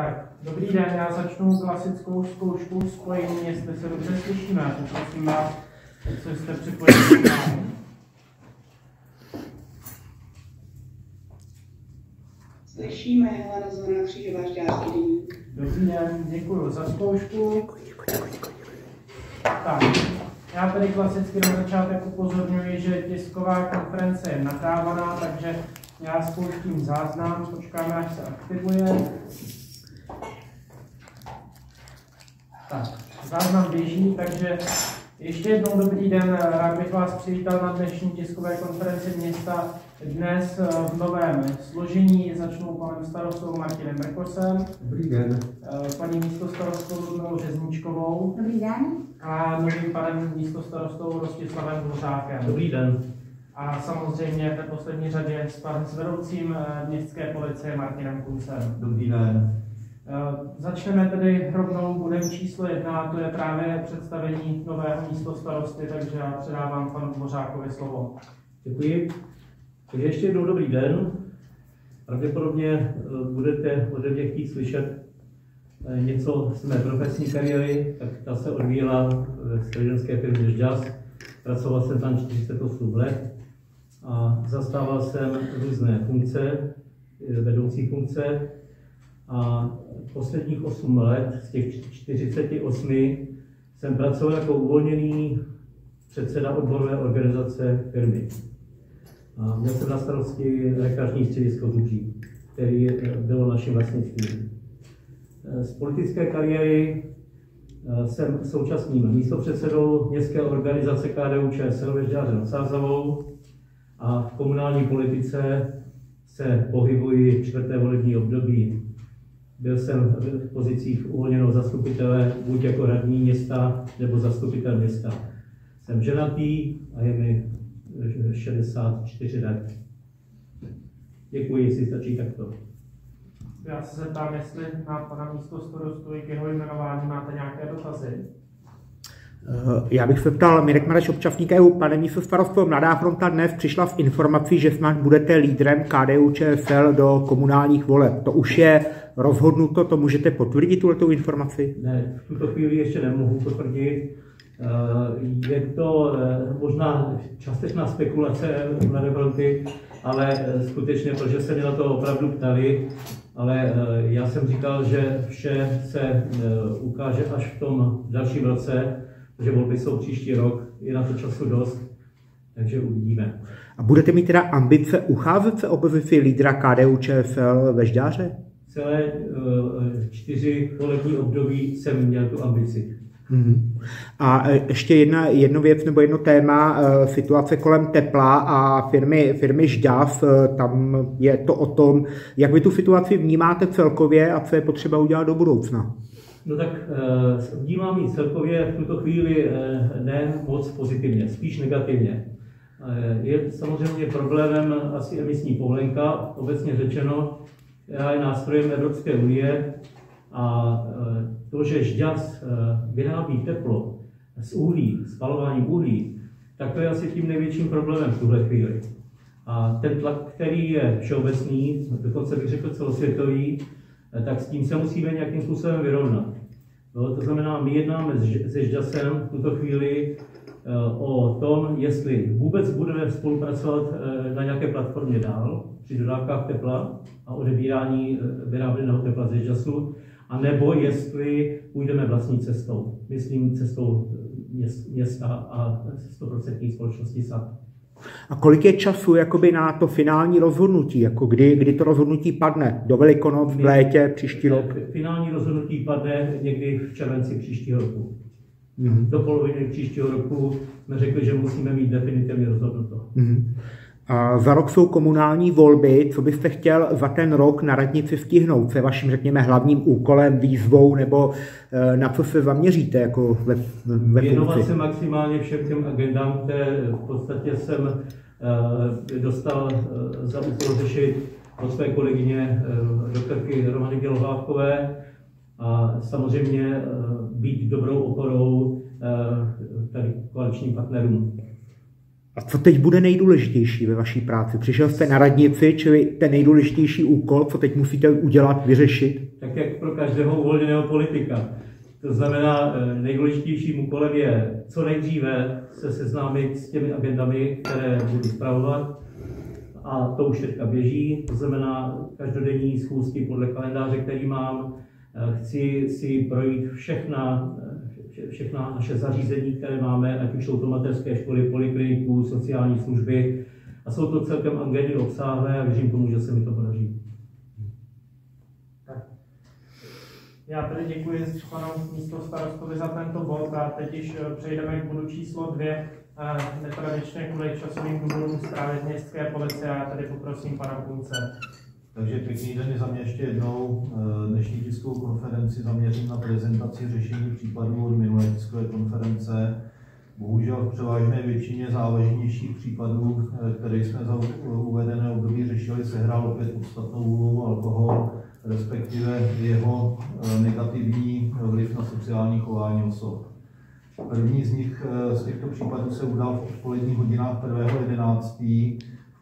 Tak, dobrý den, já začnu klasickou zkoušku spojení, jestli se dobře slyšíme. Poprosím vás, co jste připojili. Slyšíme, Helena Zorna Křížová, deník. Dobrý den, děkuji za zkoušku. Tak, já tady klasicky na začátek upozorňuji, že tisková konference je nahrávaná, takže já spouštím záznam, počkáme, až se aktivuje. Tak, záznam běží, takže ještě jednou dobrý den, rád bych vás přivítal na dnešní tiskové konferenci města. Dnes eh, v novém složení začnu panem starostou Martinem Mrkosem, Dobrý den. eh, paní místostarostkou Ludmilou Řezničkovou Dobrý den. a novým panem místostarostou Rostislavem Dvořákem. Dobrý den. A samozřejmě v neposlední řadě s panem s vedoucím eh, městské policie Martinem Kuncem. Dobrý den. Eh, Začneme tedy rovnou bodem číslo jedna, to je právě představení nového místo starosty, takže já předávám panu Dvořákovi slovo. Děkuji. Takže ještě jednou dobrý den. Pravděpodobně eh, budete ode mě chtít slyšet eh, něco z mé profesní kariéry, tak ta se odvíjela v středenské firmě Žďas. Pracoval jsem tam 48 let a zastával jsem různé funkce, vedoucí funkce a posledních 8 let z těch 48 jsem pracoval jako uvolněný předseda odborové organizace firmy. A měl jsem na starosti lékařní středisko Hubří, který bylo naším vlastnictvím. Z politické kariéry eh, jsem současným místopředsedou městské organizace KDU ČSL ve nad Sázavou a v komunální politice se pohybuji čtvrté volební období. Byl jsem v pozicích uvolněného zastupitele buď jako radní města nebo zastupitel města. Jsem ženatý a je mi 64 let. Děkuji, jestli stačí takto. Já se zeptám, jestli na pana místo starostu i k jeho jmenování máte nějaké dotazy. Eh, Já bych se ptal, Mirek Mareš, občasník EU, pane místo starosto, Mladá fronta dnes přišla v informaci, že snad budete lídrem KDU ČSL do komunálních voleb. To už je rozhodnuto, to můžete potvrdit tuto informaci? Ne, v tuto chvíli ještě nemohu potvrdit. Eh, Je to eh, možná částečná spekulace Mladé fronty, ale eh, skutečně, protože se mě na to opravdu ptali, ale já jsem říkal, že vše se ukáže až v tom dalším roce, že volby jsou příští rok, je na to času dost, takže uvidíme. A budete mít teda ambice ucházet se o pozici lídra KDU ČSL ve Žďáře? Celé eh, čtyři volební období jsem měl tu ambici. Mhm. A e, ještě jedna, jedno věc nebo jedno téma, e, situace kolem tepla a firmy, firmy Žďav, tam je to o tom, jak vy tu situaci vnímáte celkově a co je potřeba udělat do budoucna. No tak eh, vnímám ji celkově v tuto chvíli eh, ne moc pozitivně, spíš negativně. Eh, Je samozřejmě problémem asi emisní povolenka, obecně řečeno, která je nástrojem Evropské unie a eh, to, že žďas eh, vyrábí teplo z uhlí, spalováním uhlí, tak to je asi tím největším problémem v tuhle chvíli. A ten tlak, který je všeobecný, dokonce bych řekl celosvětový, eh, tak s tím se musíme nějakým způsobem vyrovnat. No, to znamená, my jednáme se Žďasem v tuto chvíli o tom, jestli vůbec budeme spolupracovat eh, na nějaké platformě dál při dodávkách tepla a odebírání eh, vyráběného tepla ze Žďasu, a nebo jestli půjdeme vlastní cestou, myslím cestou eh, měst- města a 100% společnosti SAP. A kolik je času jakoby na to finální rozhodnutí, jako kdy, kdy to rozhodnutí padne? Do Velikonoc, v létě, příští rok? Finální rozhodnutí padne někdy v červenci příštího roku. Mhm. Do poloviny příštího roku jsme řekli, že musíme mít definitivně rozhodnuto. Mhm. A za rok jsou komunální volby. Co byste chtěl za ten rok na radnici stihnout? Co je vaším, řekněme, hlavním úkolem, výzvou, nebo eh, na co se zaměříte jako ve, ve Věnovat funkci? se maximálně všem těm agendám, které v podstatě jsem eh, dostal eh, za úkol řešit od své kolegyně doktorky Romany Bělohlávkové a samozřejmě eh, být dobrou oporou eh, tady koaličním partnerům. A co teď bude nejdůležitější ve vaší práci? Přišel jste na radnici, čili ten nejdůležitější úkol, co teď musíte udělat, vyřešit? Tak jak pro každého uvolněného politika. To znamená, eh, nejdůležitějším úkolem je co nejdříve se seznámit s těmi agendami, které budu zpravovat. A to už teďka běží, to znamená každodenní schůzky podle kalendáře, který mám. Eh, chci si projít všechna, eh, všechna naše zařízení, které máme, ať už jsou to mateřské školy, polikliniku, sociální služby. A jsou to celkem agendy obsáhlé a věřím tomu, že se mi to podaří. Já tedy děkuji panu místo starostovi za tento bod a teď již eh, přejdeme k bodu číslo dvě. Netradičně kvůli časovým důvodům zprávy městské policie a tedy poprosím pana Kunce. Takže pěkný den za mě ještě jednou. Eh, dnešní tiskovou konferenci zaměřím na prezentaci řešení případů od minulé tiskové konference. Bohužel v převážné většině závažnějších případů, eh, které jsme za uvedené období řešili, sehrál opět podstatnou úlohu alkohol, respektive jeho eh, negativní vliv na sociální chování osob. První z nich z těchto případů se udal v odpoledních hodinách 1.11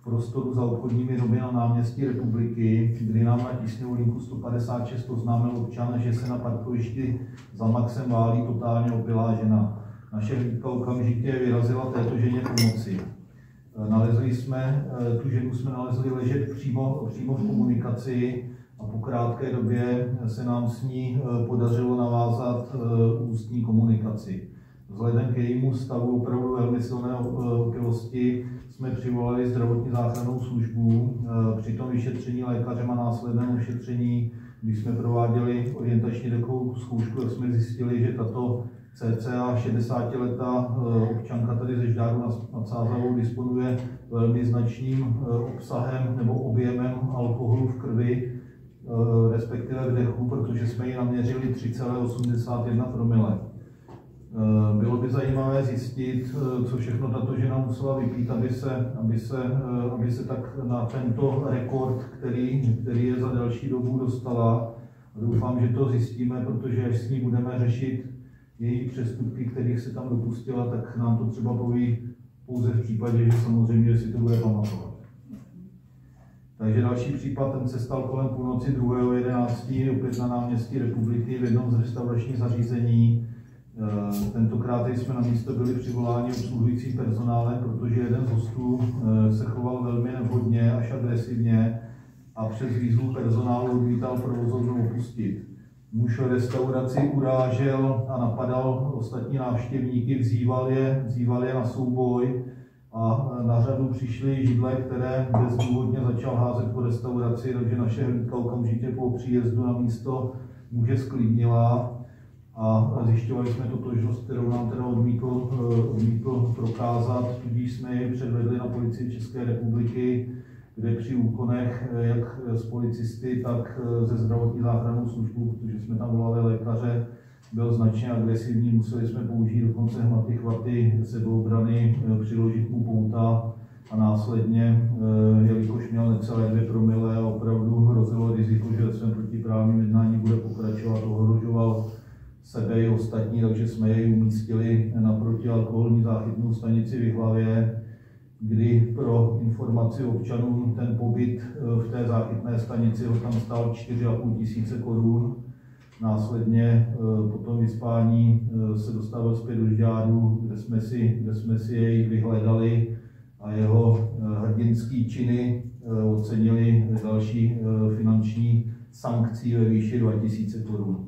prostoru za obchodními doby na náměstí republiky, kdy nám na tísňovou linku 156 oznámil občan, že se na parkovišti za Maxem válí totálně opilá žena. Naše hlídka okamžitě vyrazila této ženě pomoci. Nalezli jsme, tu ženu jsme nalezli ležet přímo, přímo v komunikaci a po krátké době se nám s ní podařilo navázat ústní komunikaci. Vzhledem k jejímu stavu opravdu velmi silné opilosti jsme přivolali zdravotní záchrannou službu. Eh, při tom vyšetření lékařem a následném vyšetření, když jsme prováděli orientační dekovou zkoušku, tak jsme zjistili, že tato cca 60-letá eh, občanka tady ze Ždáru nad Sázavou disponuje velmi značným eh, obsahem nebo objemem alkoholu v krvi, respektive v dechu, protože jsme ji naměřili 3,81 promile. Eh, bylo by zajímavé zjistit, eh, co všechno tato žena musela vypít, aby se, aby se, eh, aby se tak na tento rekord, který, který je za další dobu dostala. Doufám, že to zjistíme, protože až s ní budeme řešit její přestupky, kterých se tam dopustila, tak nám to třeba poví pouze v případě, že samozřejmě si to bude pamatovat. Takže další případ, ten se stal kolem půlnoci 2.11. opět na náměstí republiky v jednom z restauračních zařízení. Eh, tentokrát jsme na místo byli přivoláni obsluhujícím personálem, protože jeden z hostů eh, se choval velmi nevhodně až agresivně a přes výzvu personálu odmítal provozovnu opustit. Muž restauraci urážel a napadal ostatní návštěvníky, vzýval je, vzýval je na souboj a na řadu přišly židle, které bezdůvodně začal házet po restauraci, takže naše hlídka okamžitě po příjezdu na místo muže sklidnila a zjišťovali jsme totožnost, kterou nám teda odmítl, eh, odmítl prokázat, tudíž jsme ji předvedli na policii České republiky, kde při úkonech eh, jak z policisty, tak eh, ze zdravotní záchrannou službu, protože jsme tam volali lékaře, byl značně agresivní, museli jsme použít dokonce hmaty chvaty sebeobrany, přiložit mu pouta a následně, jelikož měl necelé dvě promile a opravdu hrozilo riziko, že ve svém protiprávním jednání bude pokračovat, ohrožoval sebe i ostatní, takže jsme jej umístili na protialkoholní záchytnou stanici v Hlavě, kdy pro informaci občanům ten pobyt eh, v té záchytné stanici ho tam stál 4,5 tisíce korun. Následně eh, po tom vyspání eh, se dostavil zpět do Žďáru, kde jsme si, kde jsme si jej vyhledali a jeho hrdinský činy ocenili další finanční sankcí ve výši 2000 korun.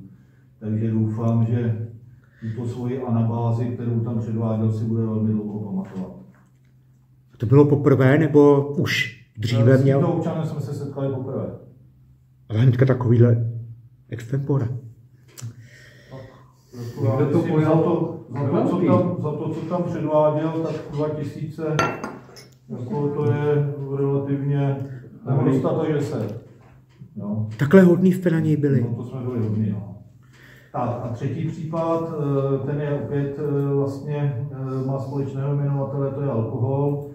Takže doufám, že tuto svoji anabázi, kterou tam předváděl, si bude velmi dlouho pamatovat. To bylo poprvé, nebo už dříve S měl? tímto občanem jsme se setkali poprvé. Ale hnedka takovýhle extempore. Někdo to pojal to, za, to, co tam, za to, co tam předváděl, tak 2000, jako to je relativně, nebo dostat to, že se. Jo. Takhle hodný jste na něj byli. No, to jsme byli hodní, no. Tak a třetí případ, eh, ten je opět eh, vlastně, eh, má společného jmenovatele, to je alkohol.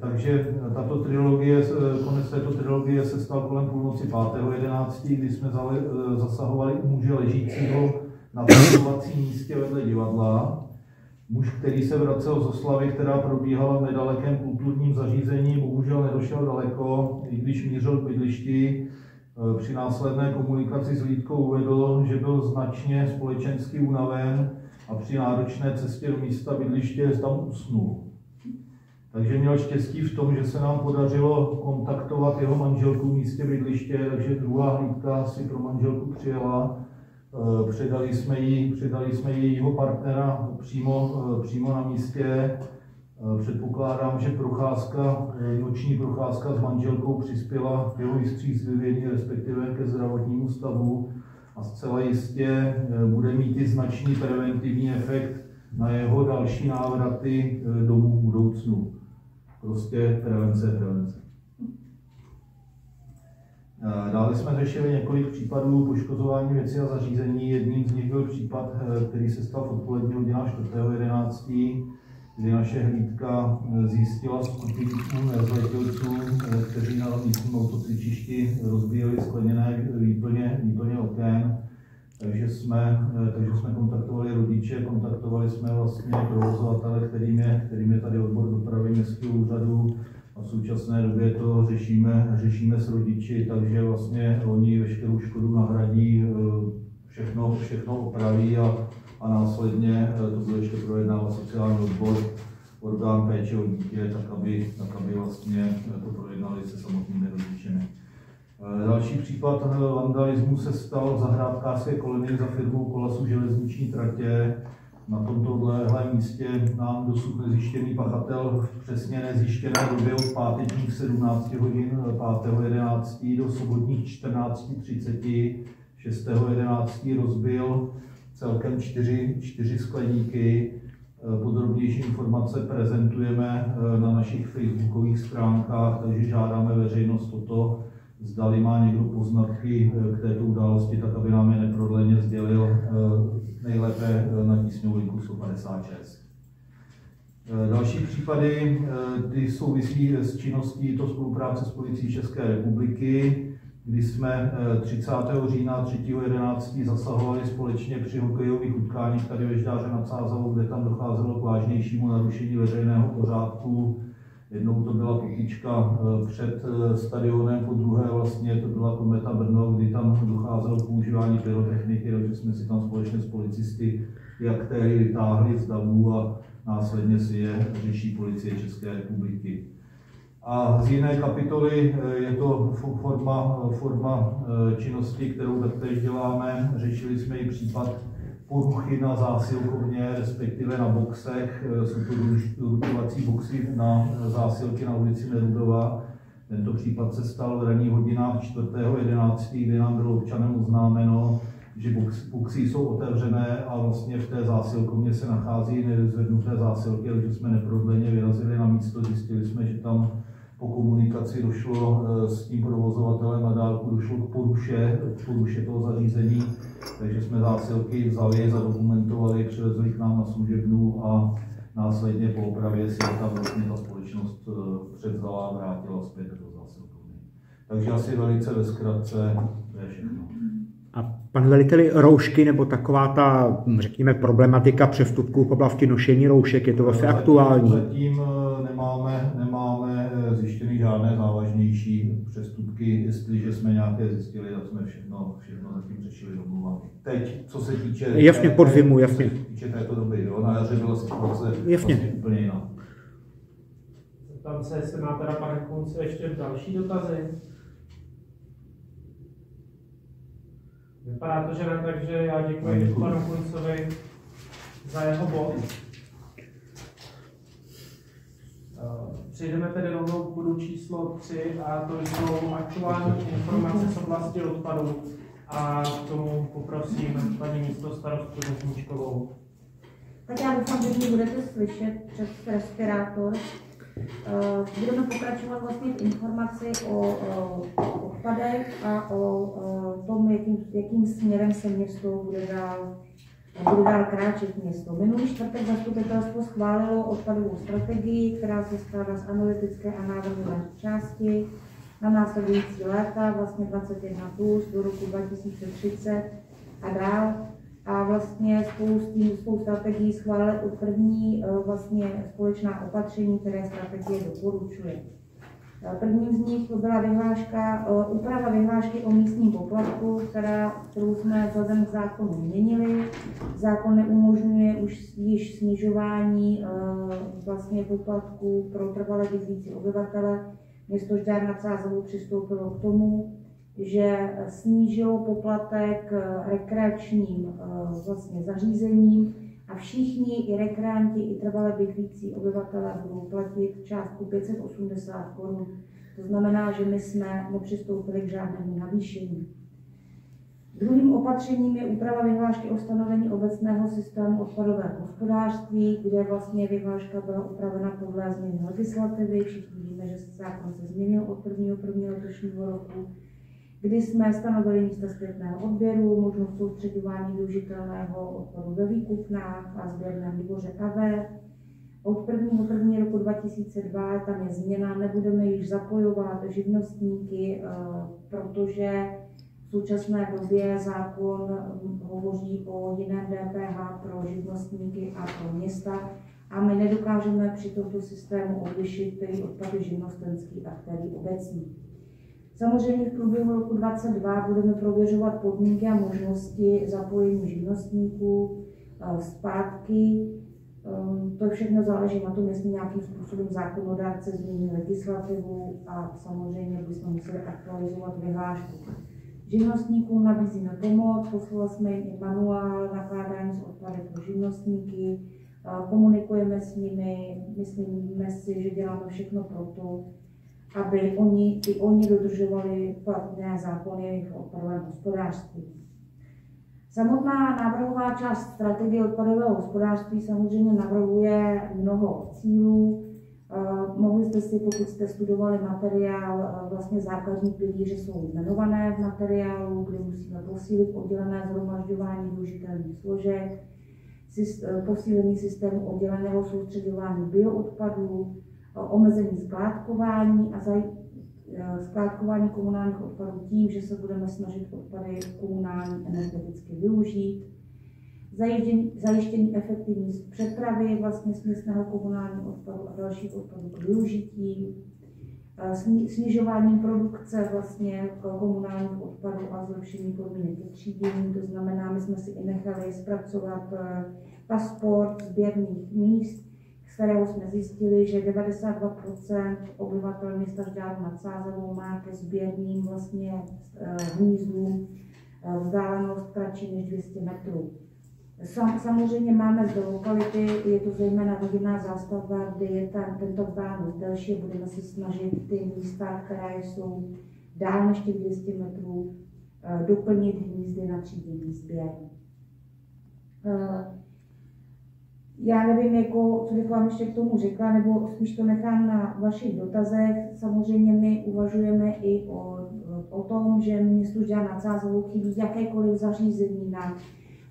Takže tato trilogie, konec této trilogie se stal kolem půlnoci 5.11., kdy jsme zasahovali u muže ležícího na parkovacím místě vedle divadla. Muž, který se vracel z oslavy, která probíhala v nedalekém kulturním zařízení, bohužel nedošel daleko, i když mířil k bydlišti. E, při následné komunikaci s Lítkou uvedl, že byl značně společensky unaven a při náročné cestě do místa bydliště tam usnul. Takže měl štěstí v tom, že se nám podařilo kontaktovat jeho manželku v místě bydliště, takže druhá hlídka si pro manželku přijela. Eh, předali jsme jí, předali jsme jí jeho partnera přímo, eh, přímo na místě. Eh, předpokládám, že procházka, noční procházka s manželkou přispěla k jeho vystřízlivění, respektive ke zdravotnímu stavu a zcela jistě bude mít i značný preventivní efekt na jeho další návraty domů v budoucnu. Prostě prevence, prevence. Dále jsme řešili několik případů poškozování věcí a zařízení. Jedním z nich byl případ, eh, který se stal v odpolední hodinách 4.11., kdy naše hlídka eh, zjistila skupinu nezletilců, eh, kteří na místním autocvičišti rozbíjeli skleněné výplně, výplně oken. Takže jsme, takže jsme kontaktovali rodiče, kontaktovali jsme vlastně provozovatele, kterým je, kterým je tady odbor dopravy městského úřadu, a v současné době to řešíme, řešíme s rodiči, takže vlastně oni veškerou škodu nahradí, eh, všechno, všechno opraví a, a následně eh, to bude ještě projednávat sociální odbor, orgán péče o dítě, tak aby, tak aby vlastně eh, to projednali se samotnými rodičemi. Další případ vandalismu se stal v zahrádkářské kolonii za firmou Kolasu železniční tratě. Na tomto odlehlém místě nám dosud nezjištěný pachatel v přesně nezjištěné době od pátečních 17 hodin 5.11. do sobotních 14.30 6.11. rozbil celkem čtyři, čtyři skleníky. Podrobnější informace prezentujeme eh, na našich facebookových stránkách, takže žádáme veřejnost o to, zdali má někdo poznatky eh, k této události, tak aby nám je neprodleně sdělil eh, nejlépe eh, na tísňovou linku 156. Další případy, ty souvisí s činností to spolupráce s policií České republiky, kdy jsme 30. října 3.11. zasahovali společně při hokejových utkáních tady ve Ždáře nad Sázavou, kde tam docházelo k vážnějšímu narušení veřejného pořádku Jednou to byla potíčka eh, před eh, stadionem, po druhé vlastně to byla kometa Brno, kdy tam docházelo k používání pyrotechniky, takže jsme si tam společně s policisty ty aktéry vytáhli z davu a následně si je řeší policie České republiky. A z jiné kapitoly eh, je to forma, forma činnosti, kterou taktéž děláme. Řešili jsme i případ poruchy na zásilkovně, respektive na boxech. Eh, jsou to rutovací boxy na zásilky na ulici Nerudova. Tento případ se stal v ranní hodinách 4.11., kdy nám bylo občanem oznámeno, že boxy jsou otevřené a vlastně v té zásilkovně se nachází nezvednuté zásilky, takže jsme neprodleně vyrazili na místo, zjistili jsme, že tam po komunikaci došlo eh, s tím provozovatelem na dálku, došlo k poruše, k poruše toho zařízení, takže jsme zásilky vzali, zadokumentovali, přivezli k nám na služebnu a následně po opravě si ta vlastně ta společnost eh, převzala a vrátila zpět do zásilkovny. Takže asi velice ve zkratce to je všechno. A pan veliteli, roušky nebo taková ta, řekněme, problematika přestupků v oblasti nošení roušek, je to vlastně zatím, aktuální? Zatím eh, nemáme, nemáme eh, zjištěny žádné závažnější přestupky. Jestliže jsme nějaké zjistili, tak jsme všechno, všechno zatím řešili domluvami. Teď, co se týče... Jasně, pod zimu, jasně. Co se týče této doby, jo, na jaře byla situace jasně. vlastně úplně jiná. Tam se, jestli má teda pane Kunce ještě další dotazy. Vypadá to, že ne, takže já děkuji panu Kuncovi za jeho bod. Eh, přejdeme tedy rovnou k bodu číslo 3 a to jsou aktuální informace z oblasti odpadu a k tomu poprosím paní místo starostku Řezničkovou. Tak já doufám, že mě budete slyšet přes respirátor. Eh, budeme pokračovat vlastně v informaci o, odpadech a o tom, jakým, jakým směrem se město bude dál, bude dál kráčet město. Minulý čtvrtek zastupitelstvo schválilo odpadovou strategii, která se skládá z analytické a návrhové části na následující léta, vlastně 21 plus do roku 2030 a dál. a vlastně spolu s tím, spolu strategií schválili první vlastně společná opatření, které strategie doporučuje. Prvním z nich byla vyhláška, úprava vyhlášky o místním poplatku, která, kterou jsme vzhledem k zákonu změnili. Zákon neumožňuje už již snižování vlastně poplatku pro trvalé bydlící obyvatele. Město Žďár nad Sázovou přistoupilo k tomu, že snížilo poplatek rekreačním vlastně zařízením a všichni, i rekreanti, i trvalé bydlící obyvatelé budou platit částku 580 korun. To znamená, že my jsme nepřistoupili k žádnému navýšení. Druhým opatřením je úprava vyhlášky o stanovení obecného systému odpadového hospodářství, kde vlastně vyhláška byla upravena podle změny legislativy. Všichni víme, že zákon se změnil od 1. 1. letošního roku kdy jsme stanovili místa zpětného odběru, možnost soustředování využitelného odpadu ve výkupnách a sběrném dvoře AV. Od 1. 1. roku 2002 tam je změna, nebudeme již zapojovat živnostníky, eh, protože v současné době zákon hovoří o jiném DPH pro živnostníky a pro města a my nedokážeme při tomto systému odlišit, který odpad je živnostenský a který obecný. Samozřejmě v průběhu roku 2022 budeme prověřovat podmínky a možnosti zapojení živnostníků eh, zpátky. Ehm, to všechno záleží na tom, jestli nějakým způsobem zákonodárce změní legislativu a samozřejmě bychom museli aktualizovat vyhlášku. Živnostníkům nabízíme pomoc, poslali jsme jim i manuál nakládání s odpady pro živnostníky, eh, komunikujeme s nimi, myslíme si, že děláme všechno pro to, aby oni, i oni dodržovali platné zákony v odpadovém hospodářství. Samotná návrhová část strategie odpadového hospodářství samozřejmě navrhuje mnoho cílů. Uh, mohli jste si, pokud jste studovali materiál, uh, vlastně základní pilíře jsou jmenované v materiálu, kde musíme posílit oddělené zhromažďování využitelných složek, eh, posílení systému odděleného soustředování bioodpadů, omezení skládkování a zaj, e, skládkování komunálních odpadů tím, že se budeme snažit odpady komunální energeticky využít, zajištění, zajištění efektivní přepravy vlastně směsného komunálního odpadu a dalších odpadů k využití, e, snižování produkce vlastně komunálních odpadů a zlepšení podmínek třídění. To znamená, my jsme si i nechali zpracovat e, pasport sběrných míst, kterého jsme zjistili, že 92% obyvatel města Žďár nad Sázavou má ke sběrným vlastně eh, hnízdům eh, vzdálenost kratší než 200 metrů. Samozřejmě máme zde lokality, je to zejména rodinná zástavba, kde je ta, tento vzdálenost delší, budeme se snažit ty místa, které jsou dál než těch 200 metrů, eh, doplnit hnízdy na třídění sběr. Já nevím, jako, co bych vám ještě k tomu řekla, nebo spíš to nechám na vašich dotazech. Samozřejmě my uvažujeme i o, o tom, že městu Žďár nad Sázovou chybí jakékoliv zařízení na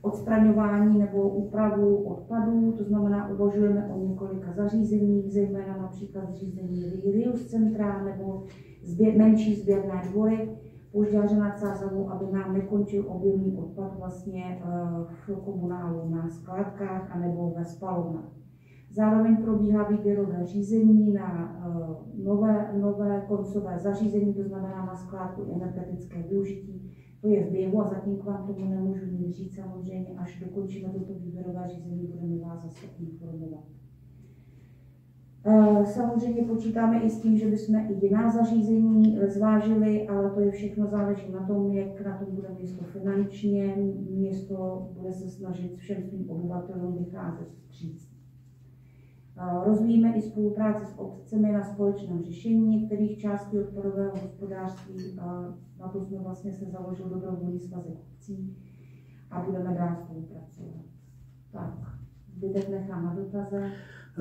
odstraňování nebo úpravu odpadů, to znamená, uvažujeme o několika zařízeních, zejména například zřízení reuse centra nebo zběr, menší sběrné dvory, požďáře nad Sázavou, aby nám nekončil objemný odpad vlastně eh, v komunálu na skládkách anebo ve spalovnách. Zároveň probíhá výběrové řízení na eh, nové, nové koncové zařízení, to znamená na skládku energetické využití. To je v běhu a zatím k vám tomu nemůžu nic říct. Samozřejmě, až dokončíme toto výběrové řízení, budeme vás zase informovat. Eh, samozřejmě počítáme i s tím, že bychom i jiná zařízení zvážili, ale to je všechno záleží na tom, jak na tom bude město finančně. Město bude se snažit všem svým obyvatelům vycházet vstříc. Eh, rozvíjíme i spolupráci s obcemi na společném řešení některých částí odpadového hospodářství. Na to jsme vlastně se založil dobrovolný svazek obcí a budeme dál spolupracovat. Tak, zbytek nechám na dotaze.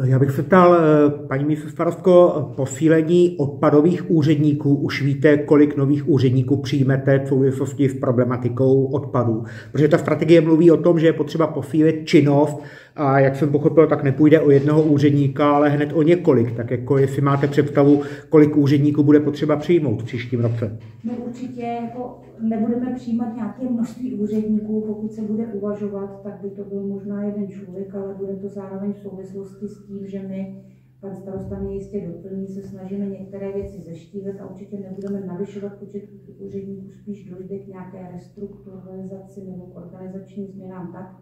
Já bych se ptal, eh, paní místo starostko, posílení odpadových úředníků. Už víte, kolik nových úředníků přijmete v souvislosti s problematikou odpadů. Protože ta strategie mluví o tom, že je potřeba posílit činnost a jak jsem pochopil, tak nepůjde o jednoho úředníka, ale hned o několik. Tak jako jestli máte představu, kolik úředníků bude potřeba přijmout v příštím roce. No určitě jako nebudeme přijímat nějaké množství úředníků, pokud se bude uvažovat, tak by to byl možná jeden člověk, ale bude to zároveň v souvislosti s tím, že my pan starosta mě jistě doplní, se snažíme některé věci zeštívat a určitě nebudeme navyšovat počet úředníků, spíš dojde k nějaké restrukturalizaci nebo k organizačním změnám tak,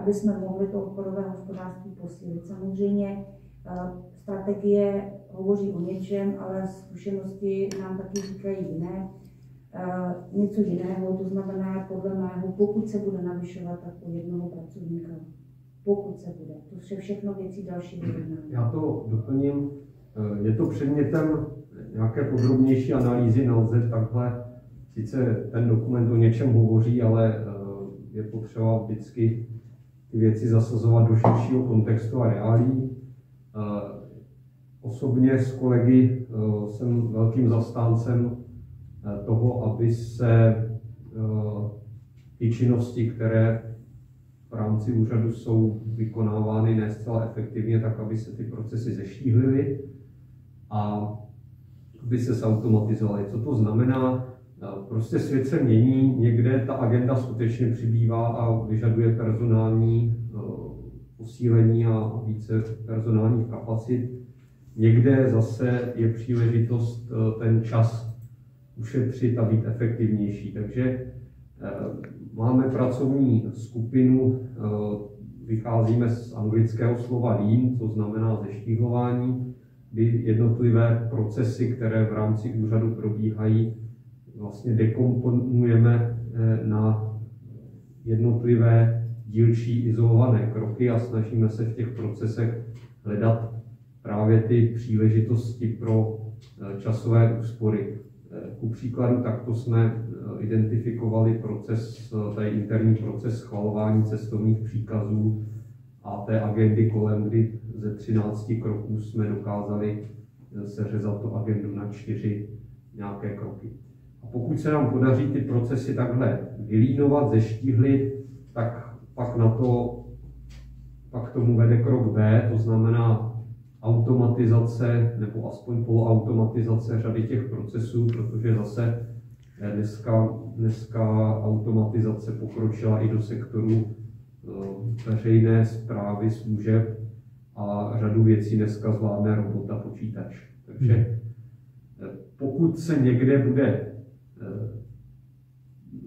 aby jsme mohli to odpadové hospodářství posílit. Samozřejmě eh, strategie hovoří o něčem, ale zkušenosti nám taky říkají jiné. Eh, něco jiného, to znamená, podle mého, pokud se bude navyšovat, tak o jednoho pracovníka pokud se bude. To vše všechno věcí další vyjednání. Já to doplním. Eh, je to předmětem nějaké podrobnější analýzy, nelze takhle, sice ten dokument o něčem hovoří, ale je potřeba vždycky ty věci zasazovat do širšího kontextu a reálí. Eh, osobně s kolegy jsem velkým zastáncem toho, aby se ty činnosti, které v rámci úřadu jsou vykonávány ne zcela efektivně, tak aby se ty procesy zeštíhlily a aby se zautomatizovaly. Co to znamená? Prostě svět se mění, někde ta agenda skutečně přibývá a vyžaduje personální eh, posílení a více personálních kapacit. Někde zase je příležitost eh, ten čas ušetřit a být efektivnější. Takže eh, Máme pracovní skupinu, vycházíme z anglického slova lean, to znamená zeštíhlování, kdy jednotlivé procesy, které v rámci úřadu probíhají, vlastně dekomponujeme eh, na jednotlivé dílčí izolované kroky a snažíme se v těch procesech hledat právě ty příležitosti pro eh, časové úspory. Ku příkladu takto jsme identifikovali proces, tady interní proces schvalování cestovních příkazů a té agendy kolem, kdy ze 13 kroků jsme dokázali seřezat tu agendu na čtyři nějaké kroky. Pokud se nám podaří ty procesy takhle vylínovat, zeštíhlit, tak pak na to, pak tomu vede krok B, to znamená automatizace nebo aspoň poloautomatizace řady těch procesů, protože zase Dneska, dneska automatizace pokročila i do sektoru eh, veřejné zprávy služeb a řadu věcí dneska zvládne robota počítač. Takže eh, pokud se někde bude eh,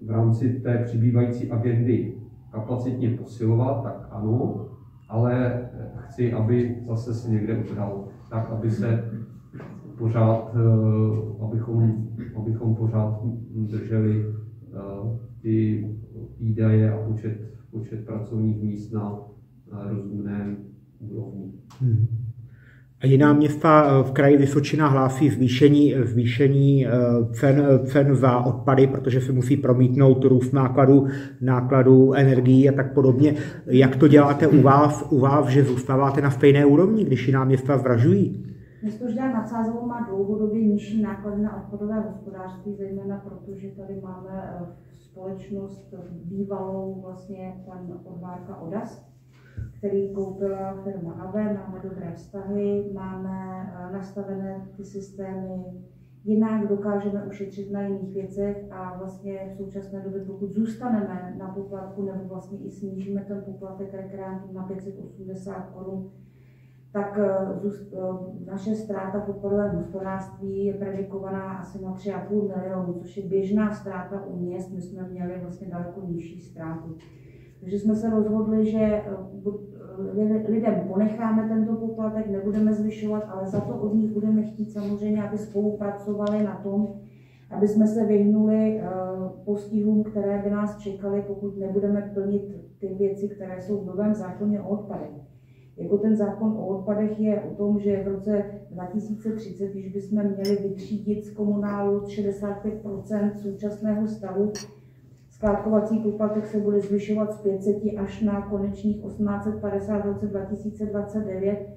v rámci té přibývající agendy kapacitně posilovat, tak ano, ale chci, aby zase se někde udal, tak aby se pořád, eh, abychom, abychom pořád drželi eh, ty výdaje a počet, počet pracovních míst na rozumném úrovni. Hmm. Jiná města eh, v kraji Vysočina hlásí zvýšení, zvýšení cen, cen za odpady, protože se musí promítnout růst nákladů, nákladů energií a tak podobně. Jak to děláte u vás, u vás, že zůstáváte na stejné úrovni, když jiná města zdražují? Město Žďár nad Sázovou má dlouhodobě nižší náklady na odpadové hospodářství, zejména protože tady máme eh, společnost bývalou vlastně pan odvárka Odas, který koupila firma AVE, máme dobré vztahy, máme eh, nastavené ty systémy, jinak dokážeme ušetřit na jiných věcech a vlastně v současné době, pokud zůstaneme na poplatku nebo vlastně i snížíme ten poplatek rekreantům na 580 korun, tak eh, eh, naše ztráta v podporovém hospodářství je predikovaná asi na 3,5 milionu, což je běžná ztráta u měst. My jsme měli vlastně daleko nižší ztrátu. Takže jsme se rozhodli, že eh, lidem ponecháme tento poplatek, nebudeme zvyšovat, ale za to od nich budeme chtít samozřejmě, aby spolupracovali na tom, aby jsme se vyhnuli postihům, které by nás čekaly, pokud nebudeme plnit ty věci, které jsou v novém zákoně o odpadech. Jako ten zákon o odpadech je o tom, že v roce 2030, když bychom měli vytřídit z komunálu 65 současného stavu, skládkovací poplatek se bude zvyšovat z 500 až na konečných 1850 v roce 2029.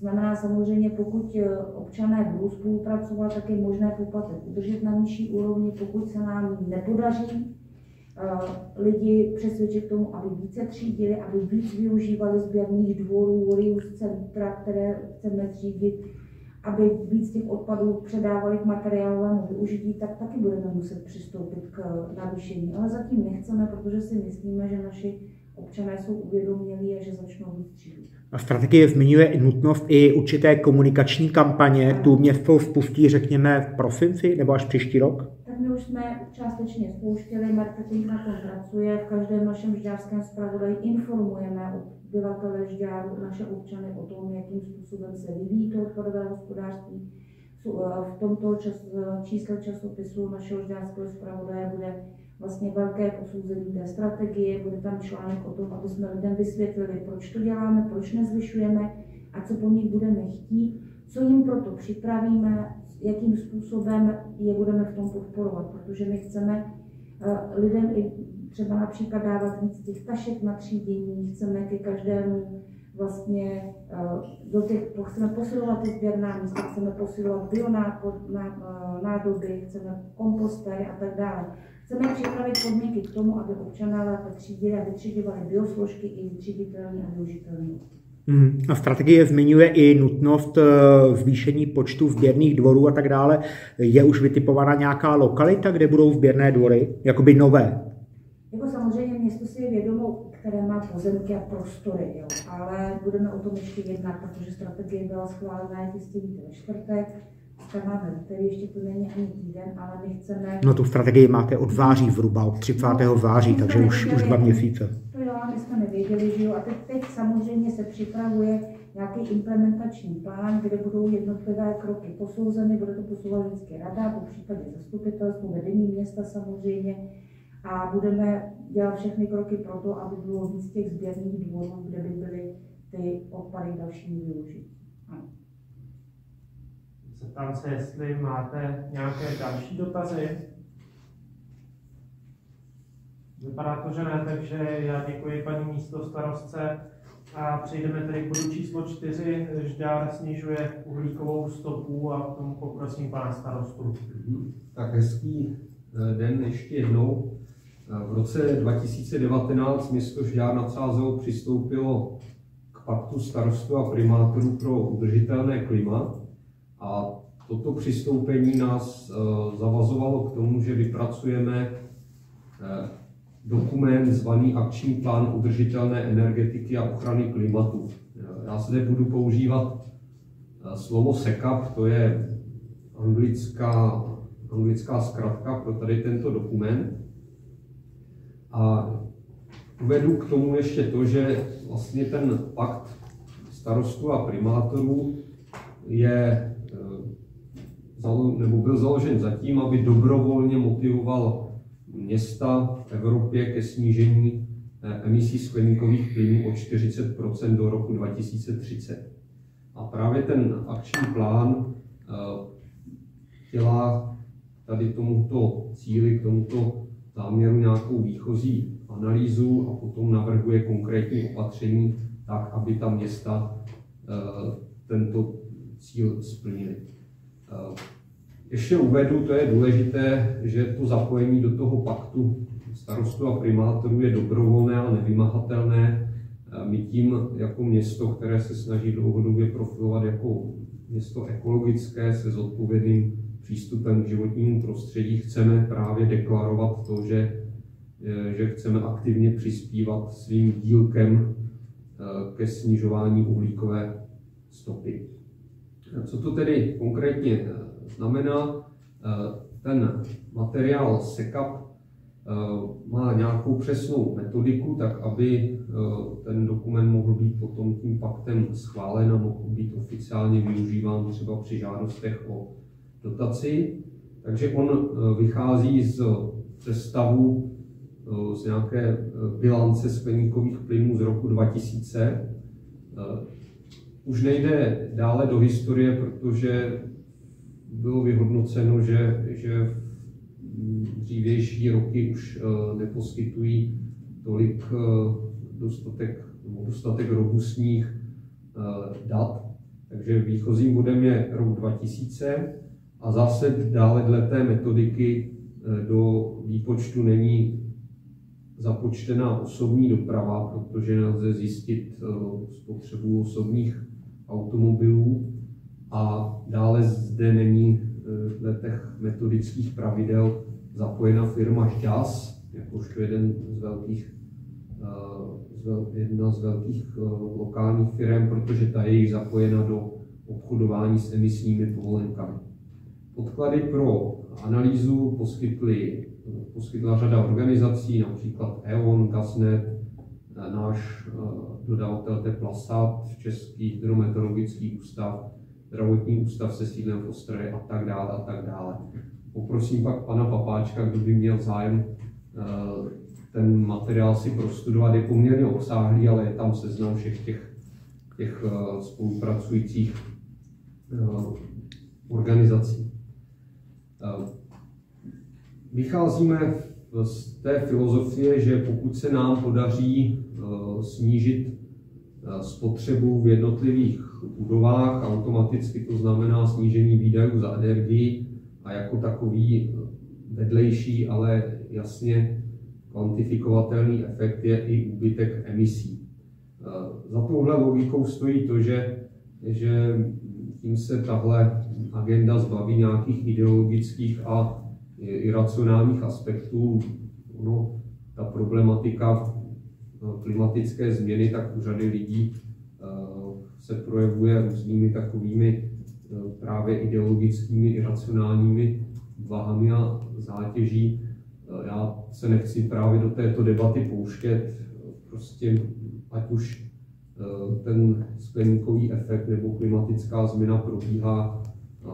Znamená samozřejmě, pokud eh, občané budou spolupracovat, tak je možné poplatek udržet na nižší úrovni. Pokud se nám nepodaří lidi přesvědčit k tomu, aby více třídili, aby víc využívali sběrných dvorů, reuse centra, které chceme třídit, aby víc těch odpadů předávali k materiálovému využití, tak taky budeme muset přistoupit k navýšení. Ale zatím nechceme, protože si myslíme, že naši občané jsou uvědomělí a že začnou víc třídit. A strategie zmiňuje i nutnost i určité komunikační kampaně. Tu město spustí, řekněme, v prosinci nebo až příští rok? Tak my už jsme částečně spouštěli, marketing na tom pracuje. V každém našem žďárském zpravodaji informujeme obyvatele žďáru, naše občany o tom, jakým způsobem se vyvíjí to odpadové hospodářství. V tomto čas, čísle časopisu našeho žďárského zpravodaje bude vlastně velké posouzení té strategie, bude tam článek o tom, aby jsme lidem vysvětlili, proč to děláme, proč nezvyšujeme a co po nich budeme chtít, co jim proto připravíme, jakým způsobem je budeme v tom podporovat, protože my chceme eh, lidem i třeba například dávat víc těch tašek na třídění, chceme ke každému vlastně eh, do těch, chceme posilovat ty sběrná místa, chceme posilovat bionádoby, chceme kompostery a tak dále. Chceme připravit podmínky k tomu, aby občané lépe třídili a vytřídivali biosložky i vytříditelné a využitelné. Hmm. A strategie zmiňuje i nutnost eh, zvýšení počtu sběrných dvorů a tak dále. Je už vytipovaná nějaká lokalita, kde budou sběrné dvory, jakoby nové? Jako samozřejmě město si je vědomo, které má pozemky a prostory, jo. ale budeme o tom ještě jednat, protože strategie byla schválena, víte, ve čtvrtek kanadem, který ještě to není ani týden, ale my chceme... No tu strategii máte od váří zhruba, od 30. No, září, takže už, už dva měsíce. To jo, my jsme nevěděli, že jo, a teď, teď samozřejmě se připravuje nějaký implementační plán, kde budou jednotlivé kroky posouzeny, bude to posouzovat vždycky rada, po případě zastupitelstvo, vedení města samozřejmě, a budeme dělat všechny kroky pro to, aby bylo víc těch sběrných dvorů, kde by byly ty odpady dalšímu využití. Ano. Zeptám se, jestli máte nějaké další dotazy. Vypadá to, že ne, takže já děkuji paní místo starostce a přejdeme tedy k bodu číslo čtyři. Žďár snižuje uhlíkovou stopu a k tomu poprosím pana starostu. Tak hezký eh, den ještě jednou. Eh, v roce 2019 město Žďár nad Sázou přistoupilo k paktu starostů a primátorů pro udržitelné klima a toto přistoupení nás eh, zavazovalo k tomu, že vypracujeme eh, dokument zvaný Akční plán udržitelné energetiky a ochrany klimatu. Já zde budu používat eh, slovo SECAP, to je anglická, anglická zkratka pro tady tento dokument. A uvedu k tomu ještě to, že vlastně ten pakt starostů a primátorů je nebo byl založen zatím, aby dobrovolně motivoval města v Evropě ke snížení eh, emisí skleníkových plynů o 40% do roku 2030. A právě ten akční plán eh, dělá tady tomuto cíli, k tomuto záměru nějakou výchozí analýzu a potom navrhuje konkrétní opatření tak, aby ta města eh, tento cíl splnili. Ještě uvedu, to je důležité, že to zapojení do toho paktu starostu a primátorů je dobrovolné a nevymahatelné. My tím jako město, které se snaží dlouhodobě profilovat jako město ekologické se zodpovědným přístupem k životnímu prostředí, chceme právě deklarovat to, že, že chceme aktivně přispívat svým dílkem eh, ke snižování uhlíkové stopy. Co to tedy konkrétně eh, znamená? Eh, ten materiál SECAP eh, má nějakou přesnou metodiku, tak aby ten dokument mohl být potom tím paktem schválen a mohl být oficiálně využíván třeba při žádostech o dotaci. Takže on vychází z sestavu z nějaké bilance skleníkových plynů z roku 2000 už nejde dále do historie, protože bylo vyhodnoceno, že, že dřívější roky už eh, neposkytují tolik eh, dostatek, dostatek robustních eh, dat. Takže výchozím bodem je rok 2000 a zase dále dle té metodiky do výpočtu není započtená osobní doprava, protože nelze zjistit spotřebu osobních automobilů a dále zde není dle těch metodických pravidel zapojena firma Šťas, jakožto jeden z velkých, jedna z velkých lokálních firm, protože ta je již zapojena do obchodování s emisními povolenkami. Podklady pro analýzu poskytly, poskytla řada organizací, například E.ON, Gasnet, náš dodavatel Teplasat, Český hydrometeorologický ústav, zdravotní ústav se sídlem v Ostravě a tak dále a tak dále. Poprosím pak pana Papáčka, kdo by měl zájem ten materiál si prostudovat. Je poměrně obsáhlý, ale je tam seznam všech těch, těch spolupracujících organizací. Vycházíme z té filozofie, že pokud se nám podaří snížit spotřebu v jednotlivých budovách, automaticky to znamená snížení výdajů za energii a jako takový vedlejší, ale jasně kvantifikovatelný efekt je i úbytek emisí. Za touhle logikou stojí to, že, že tím se tahle agenda zbaví nějakých ideologických a iracionálních aspektů. No, ta problematika klimatické změny, tak u řady lidí se projevuje různými takovými právě ideologickými, iracionálními vahami a zátěží. Já se nechci právě do této debaty pouštět, prostě ať už ten skleníkový efekt nebo klimatická změna probíhá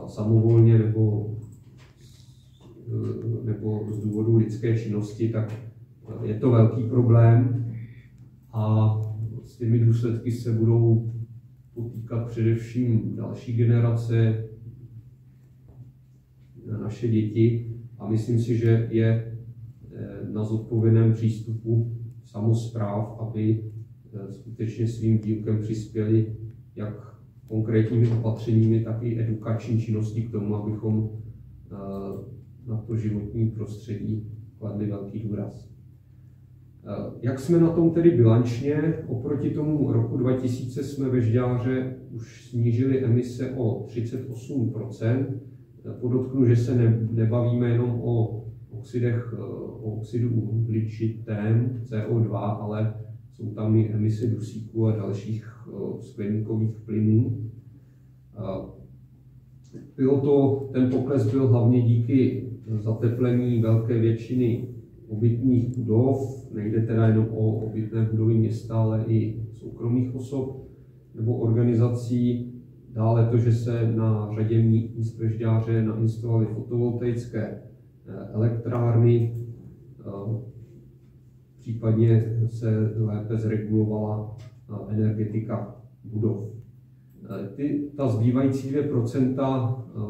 samovolně nebo, nebo z důvodu lidské činnosti, tak je to velký problém a s těmi důsledky se budou potýkat především další generace, naše děti a myslím si, že je na zodpovědném přístupu samozpráv, aby skutečně svým dílkem přispěli jak konkrétními opatřeními, tak i edukační činností k tomu, abychom na to životní prostředí kladli velký důraz. Jak jsme na tom tedy bilančně? Oproti tomu roku 2000 jsme ve Žďáře už snížili emise o 38% Podotknu, že se ne, nebavíme jenom o oxidech, o oxidu uhličitém CO2, ale jsou tam i emise dusíku a dalších skleníkových plynů. Bylo to, ten pokles byl hlavně díky zateplení velké většiny obytných budov. Nejde teda jenom o obytné budovy města, ale i soukromých osob nebo organizací. Dále to, že se na řadě míst ve nainstalovaly fotovoltaické eh, elektrárny, případně se lépe zregulovala energetika budov. Ty, ta zbývající 2% e,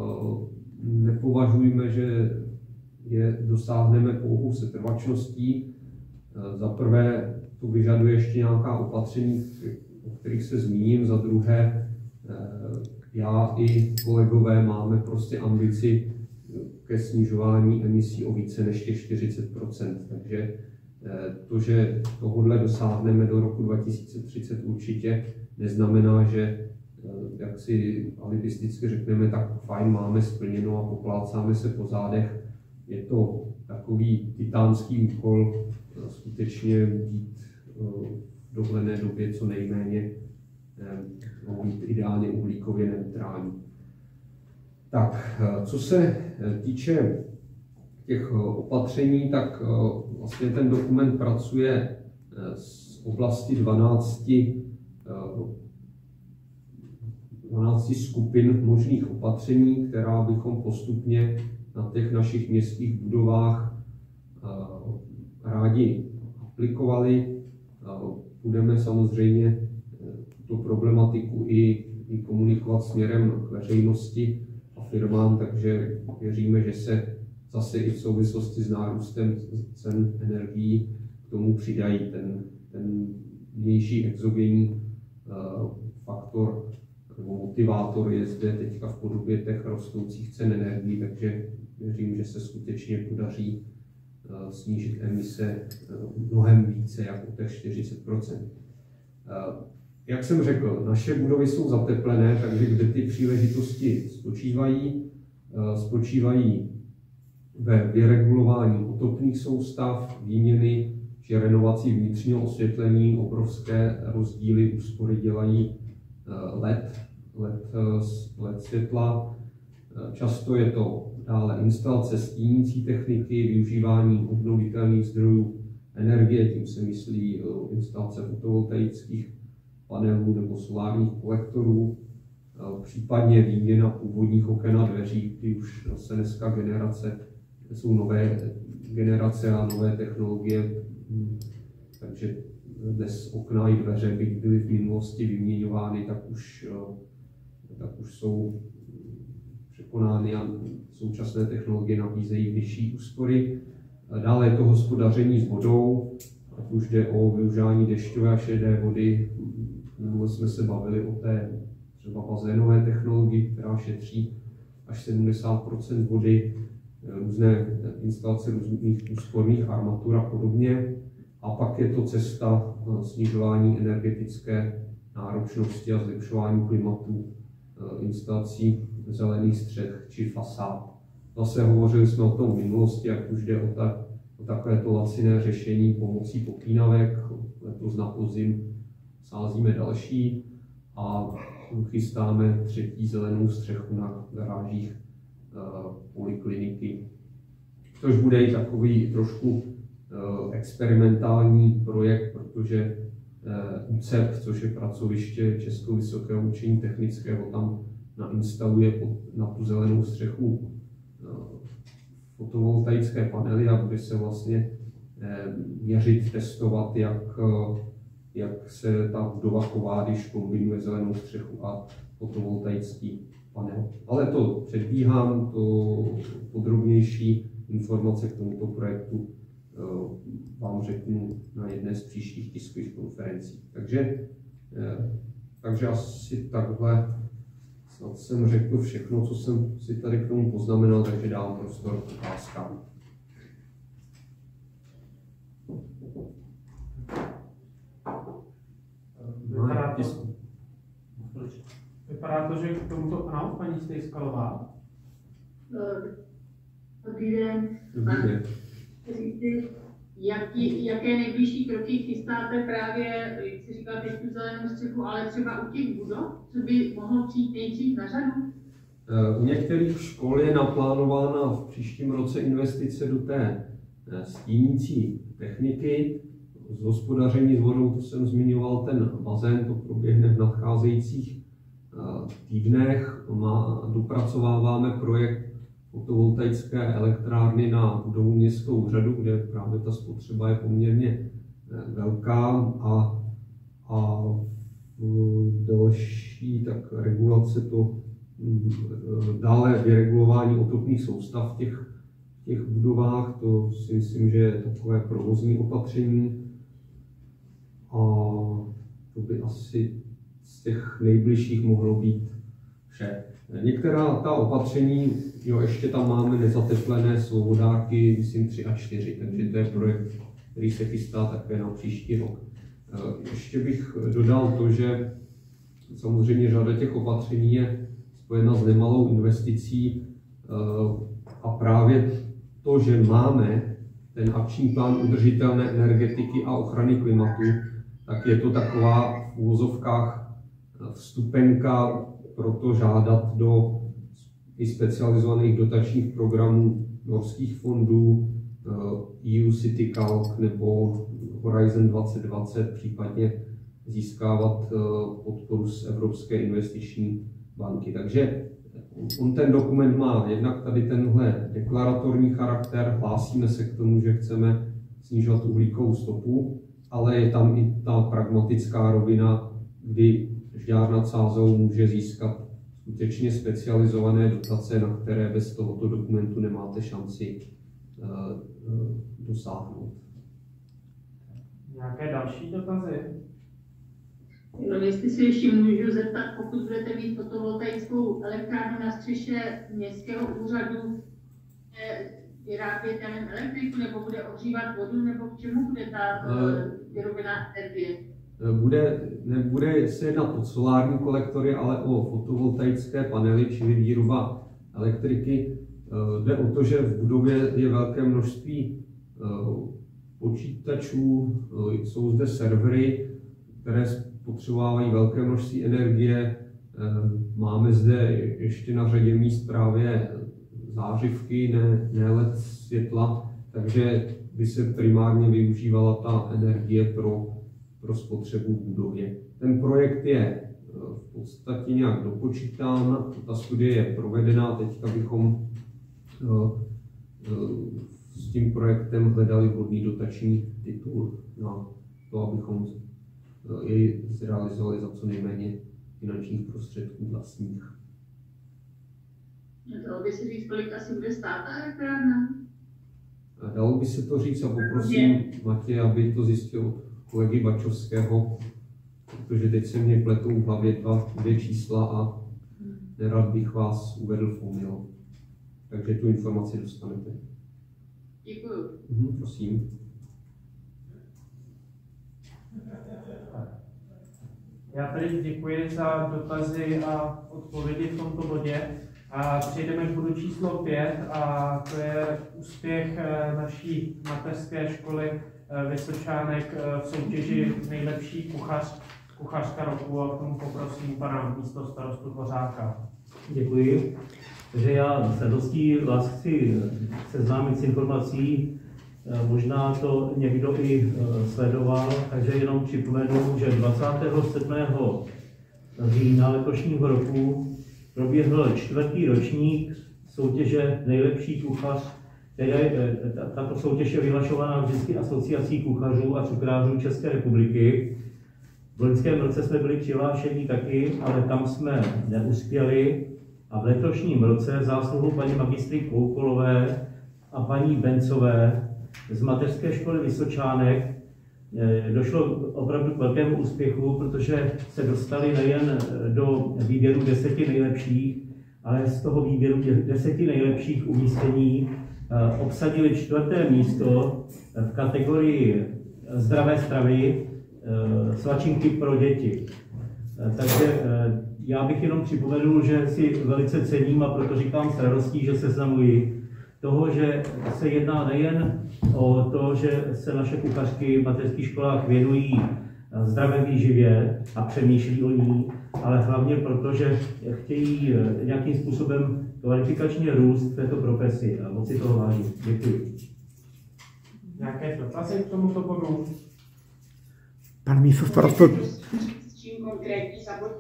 nepovažujeme, že je dosáhneme pouhou setrvačností. E, za prvé to vyžaduje ještě nějaká opatření, o kterých se zmíním. Za druhé, já i kolegové máme prostě ambici ke snižování emisí o více než těch 40% Takže Eh, to, že tohodle dosáhneme do roku 2030 určitě neznamená, že eh, jak si alibisticky řekneme, tak fajn, máme splněno a poplácáme se po zádech. Je to takový titánský úkol eh, skutečně být v dohledné době co nejméně, být ideálně uhlíkově neutrální. Tak, co se týče těch opatření, tak vlastně ten dokument pracuje z oblasti 12, 12 skupin možných opatření, která bychom postupně na těch našich městských budovách rádi aplikovali. Budeme samozřejmě tuto problematiku i, i komunikovat směrem k veřejnosti a firmám, takže věříme, že se zase i v souvislosti s nárůstem cen energií k tomu přidají ten, ten vnější exogenní uh, faktor nebo motivátor je zde teďka v podobě těch rostoucích cen energií, takže věřím, že se skutečně podaří snížit emise mnohem více, jako těch 40% Jak jsem řekl, naše budovy jsou zateplené, takže kde ty příležitosti spočívají, spočívají ve vyregulování otopných soustav, výměny či renovací vnitřního osvětlení, obrovské rozdíly úspory dělají LED, LED, LED světla. Často je to dále instalace stínící techniky, využívání obnovitelných zdrojů energie, tím se myslí instalace fotovoltaických panelů nebo solárních kolektorů, případně výměna původních oken a dveří, kdy už se dneska generace jsou nové generace a nové technologie, takže dnes okna i dveře, by byly v minulosti vyměňovány, tak už, tak už jsou překonány a současné technologie nabízejí vyšší úspory. Dále je to hospodaření s vodou, ať už jde o využívání dešťové a šedé vody. Minule jsme se bavili o té třeba bazénové technologii, která šetří až 70% vody různé instalace různých úsporných armatur a podobně. A pak je to cesta eh, snižování energetické náročnosti a zlepšování klimatu eh, instalací zelených střech či fasád. Zase hovořili jsme o tom v minulosti, jak už jde o, ta, o takovéto laciné řešení pomocí popínavek. Letos na podzim sázíme další a chystáme třetí zelenou střechu na garážích Eh, polikliniky, což bude i takový trošku eh, experimentální projekt, protože UCEP, což je pracoviště Českého vysokého učení technického, tam nainstaluje na tu zelenou střechu eh, fotovoltaické panely a bude se vlastně měřit, testovat, jak, jak se ta budova chová, když kombinuje zelenou střechu a fotovoltaický panel. Ale to předbíhám, to podrobnější informace k tomuto projektu eh, vám řeknu na jedné z příštích tiskových konferencí. Takže, eh, takže asi takhle snad jsem řekl všechno, co jsem si tady k tomu poznamenal, takže dám prostor k otázkám. Vypadá to, Vypadá to, že k tomuto, ano, paní Stejskalová. Dobrý den. Dobrý den. Jaký, jaké nejbližší kroky chystáte právě, jak si říkal, teď tu zelenou střechu, ale třeba u těch budov, co by mohlo přijít nejdřív na řadu? Eh, u některých škol je naplánována v příštím roce investice do té eh, stínící techniky. Z hospodaření s vodou, to jsem zmiňoval, ten bazén, to proběhne v nadcházejících týdnech má, dopracováváme projekt fotovoltaické elektrárny na budovu městskou úřadu, kde právě ta spotřeba je poměrně eh, velká a, a další tak regulace to mm, dále vyregulování otopných soustav v těch, těch budovách, to si myslím, že je takové provozní opatření. A to by asi z těch nejbližších mohlo být vše. Některá ta opatření, jo, ještě tam máme nezateplené svobodáky, myslím 3 a 4, takže to je projekt, který se chystá také na příští rok. Eh, ještě bych dodal to, že samozřejmě řada těch opatření je spojena s nemalou investicí eh, a právě to, že máme ten akční plán udržitelné energetiky a ochrany klimatu, tak je to taková v úvozovkách vstupenka pro to žádat do i specializovaných dotačních programů norských fondů, EU eh, City Calc nebo Horizon 2020, případně získávat eh, podporu z Evropské investiční banky. Takže on ten dokument má jednak tady tenhle deklaratorní charakter, hlásíme se k tomu, že chceme snižovat uhlíkovou stopu, ale je tam i ta pragmatická rovina, kdy Žďár nad Sázou může získat skutečně specializované dotace, na které bez tohoto dokumentu nemáte šanci uh, uh, dosáhnout. Nějaké další dotazy? No, jestli si ještě můžu zeptat, pokud budete mít fotovoltaickou elektrárnu na střeše městského úřadu, vyrábět nevím, elektriku, nebo bude ohřívat vodu, nebo k čemu bude ta Eh. vyrobená energie? Bude, nebude se jednat o solární kolektory, ale o fotovoltaické panely, čili výroba elektriky. Eh, Jde o to, že v budově je velké množství eh, počítačů, eh, jsou zde servery, které spotřebovávají velké množství energie. Eh, Máme zde ještě na řadě míst právě zářivky, ne, ne LED světla, takže by se primárně využívala ta energie pro pro spotřebu v budově. Ten projekt je eh, v podstatě nějak dopočítán, ta studie je provedena, teďka bychom eh, eh, s tím projektem hledali vhodný dotační titul na to, abychom jej zrealizovali za co nejméně finančních prostředků vlastních. Dalo by se říct, kolik asi bude stát ta elektrárna? Dalo by se to říct a poprosím Matěje, aby to zjistil kolegy Bačovského, protože teď se mě pletou v hlavě dva, dvě čísla a nerad bych vás uvedl v omyl. Takže tu informaci dostanete. Děkuju. Mhm, prosím. Já tady děkuji za dotazy a odpovědi v tomto bodě. A přejdeme k bodu číslo 5 a to je úspěch eh, naší mateřské školy Vysočánek eh, v soutěži nejlepší kuchař, kuchařka roku a k tomu poprosím pana místo starostu Dvořáka. Děkuji. Takže já s radostí vás chci seznámit s informací, eh, možná to někdo i eh, sledoval, takže jenom připomenu, že 27. října letošního roku proběhl čtvrtý ročník soutěže Nejlepší kuchař, které, eh, ta- tato soutěž je vyhlašovaná vždycky asociací kuchařů a cukrářů České republiky. V loňském roce jsme byli přihlášeni taky, ale tam jsme neuspěli. A v letošním roce zásluhou paní magistry Koukolové a paní Bencové z mateřské školy Vysočánek eh, došlo opravdu k velkému úspěchu, protože se dostali nejen do výběru deseti nejlepších, ale z toho výběru deseti nejlepších umístění eh, obsadili čtvrté místo v kategorii zdravé stravy eh, svačinky pro děti. Eh, Takže eh, já bych jenom připomenul, že si velice cením a proto říkám s radostí, že seznamuji toho, že se jedná nejen o to, že se naše kuchařky v mateřských školách věnují eh, zdravé výživě a přemýšlí o ní, ale hlavně proto, že chtějí eh, nějakým způsobem kvalifikačně růst v této profesi a moc si toho vážím. Děkuji. Nějaké dotazy k tomuto bodu? Pan místo starosto, S čím konkrétní zabud?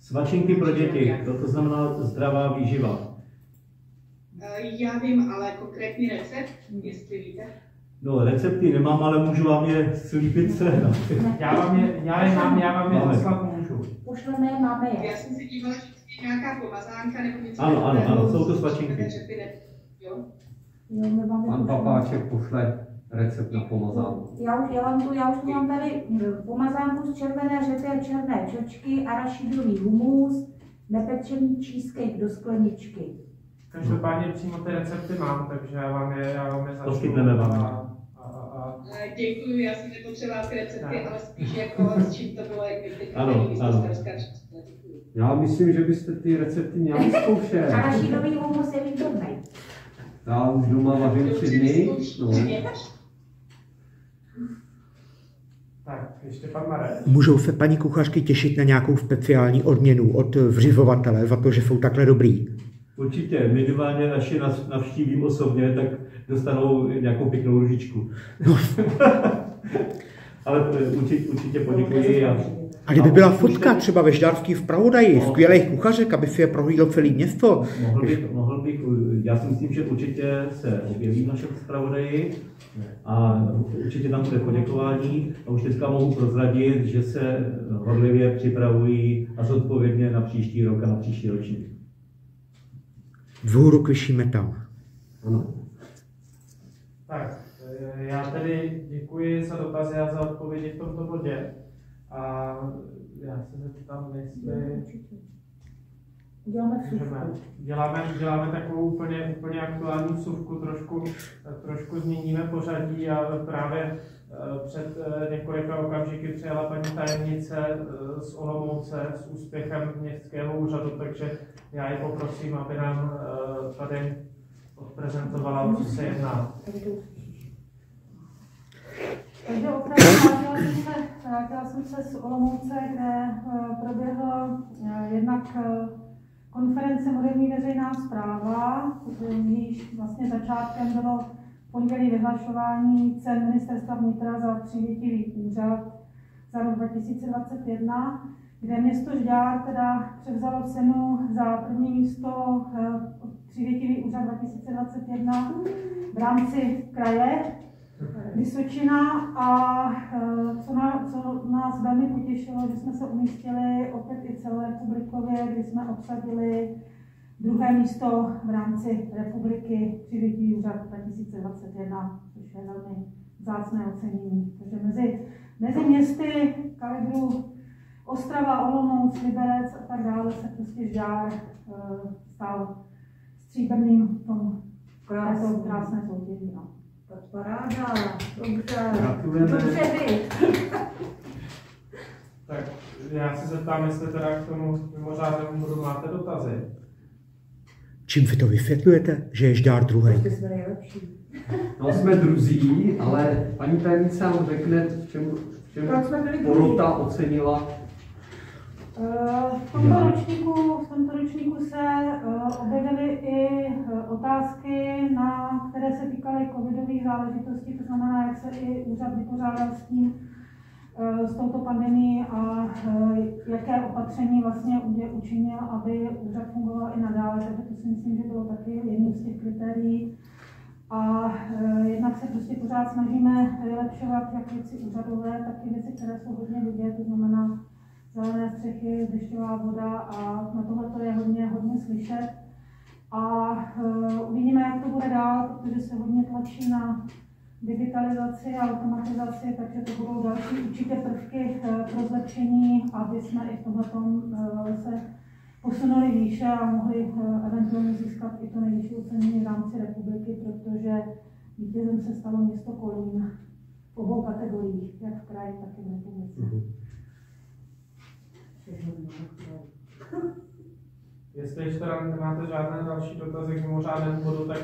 Svačinky pro děti, to, to znamená zdravá výživa. Eh, Já vím, ale konkrétní recept, jestli víte. No, recepty nemám, ale můžu vám je slíbit se. Já vám je, já je mám, já vám je zaslat můžu. Pošleme je, máme je. Já jsem si dívala, že nějaká pomazánka nebo něco. Ano, ano, ano, jsou to svačinky. řepy ne- Jo? Jo, my vám je Pan. Papáček pošle recept na pomazánku. Já už, já vám tu, já už tu mám tady mm, pomazánku z červené řepy a černé čočky, arašidový humus, nepečený cheesecake do skleničky. Každopádně přímo ty recepty mám, takže já vám je, já vám je zašlu. Poskytneme vám. A, a, a, Eh, Děkuji, já jsem nepotřebovala ty recepty, ale spíš jako s čím to bylo, jak mi teď Ano, ano. Já myslím, že byste ty recepty měli zkoušet. Arašidový humus je výborný. Já už doma vařím tři dny. No. tak, ještě pan Marek. můžou se paní kuchařky těšit na nějakou speciální odměnu od vřizovatele za to, že jsou takhle dobrý? Určitě, minimálně nas- navštívím osobně, tak dostanou nějakou pěknou ružičku. Ale eh, určitě, určitě poděkuji a A kdyby byla fotka třeba ve Ždárský v Pravodaji, skvělých kuchařek, aby si je prohlídlo celé město, mohl bych, mohl bych, já si myslím, že určitě se objeví v našem zpravodaji a určitě tam bude poděkování a už dneska mohu prozradit, že se hodlivě připravují a zodpovědně na příští rok a na příští ročník. vzhůru kvišíme tam. Ano. Tak, eh, já tedy děkuji za dotazy a za odpovědi v tomto bodě. A já se zeptám, jestli... Děláme. Můžeme. Děláme, děláme takovou úplně, úplně aktuální vsuvku, trošku, trošku změníme pořadí a právě eh, před eh, několika okamžiky přijela paní tajemnice eh, z Olomouce s úspěchem městského úřadu, takže já ji poprosím, aby nám tady odprezentovala, o co se jedná. Takže opravdu vrátila jsem se, jsem se z Olomouce, kde proběhla jednak konference Moderní veřejná zpráva, jejíž vlastně začátkem bylo pondělí vyhlašování cen ministerstva vnitra za přívětivý úřad za rok 2021, kde město Žďár teda převzalo cenu za první místo eh, přívětivý úřad 2021 v rámci kraje Vysočina a eh, co, nás, co nás velmi potěšilo, že jsme se umístili opět i celorepublikově, kdy jsme obsadili druhé místo v rámci republiky při úřad 2021, což je velmi zácné ocenění. Takže mezi, mezi městy kalibru Ostrava, Olomouc, Liberec a tak dále se prostě žár uh, stal stříbrným v tom krásné soutěži. No. Tak paráda, dobře. Gratulujeme. Dobře vy. tak já se zeptám, jestli teda k tomu mimořádnému bodu máte dotazy. Čím vy to vysvětlujete, že je Žďár druhý? Ty jsme nejlepší. No jsme druzí, ale paní tajemnice nám řekne, v čem, v čem porota ocenila v tomto ročníku, v tomto ročníku se eh, objevily i eh, otázky, na, které se týkaly covidových záležitostí, to znamená, jak se i úřad vypořádal s tím, s touto pandemí a jaké opatření vlastně učinil, aby úřad fungoval i nadále. Takže to si myslím, že bylo taky jedním z těch kritérií. A jednak se prostě pořád snažíme vylepšovat jak věci úřadové, tak i věci, které jsou hodně vidět, to znamená zelené střechy, dešťová voda a na tohle to je hodně, hodně slyšet. A uh, uvidíme, jak to bude dál, protože se hodně tlačí na digitalizaci a automatizaci, takže to budou další určitě prvky uh, pro zlepšení, aby jsme i v tomhle uh, se posunuli výše a mohli eventuálně získat i to nejvyšší ocenění v rámci republiky, protože vítězem se stalo město Kolín v obou kategoriích, jak v kraji, tak i v republice. Mm-hmm. Jestli ještě teda nemáte žádné další dotazy k mimořádnému bodu, tak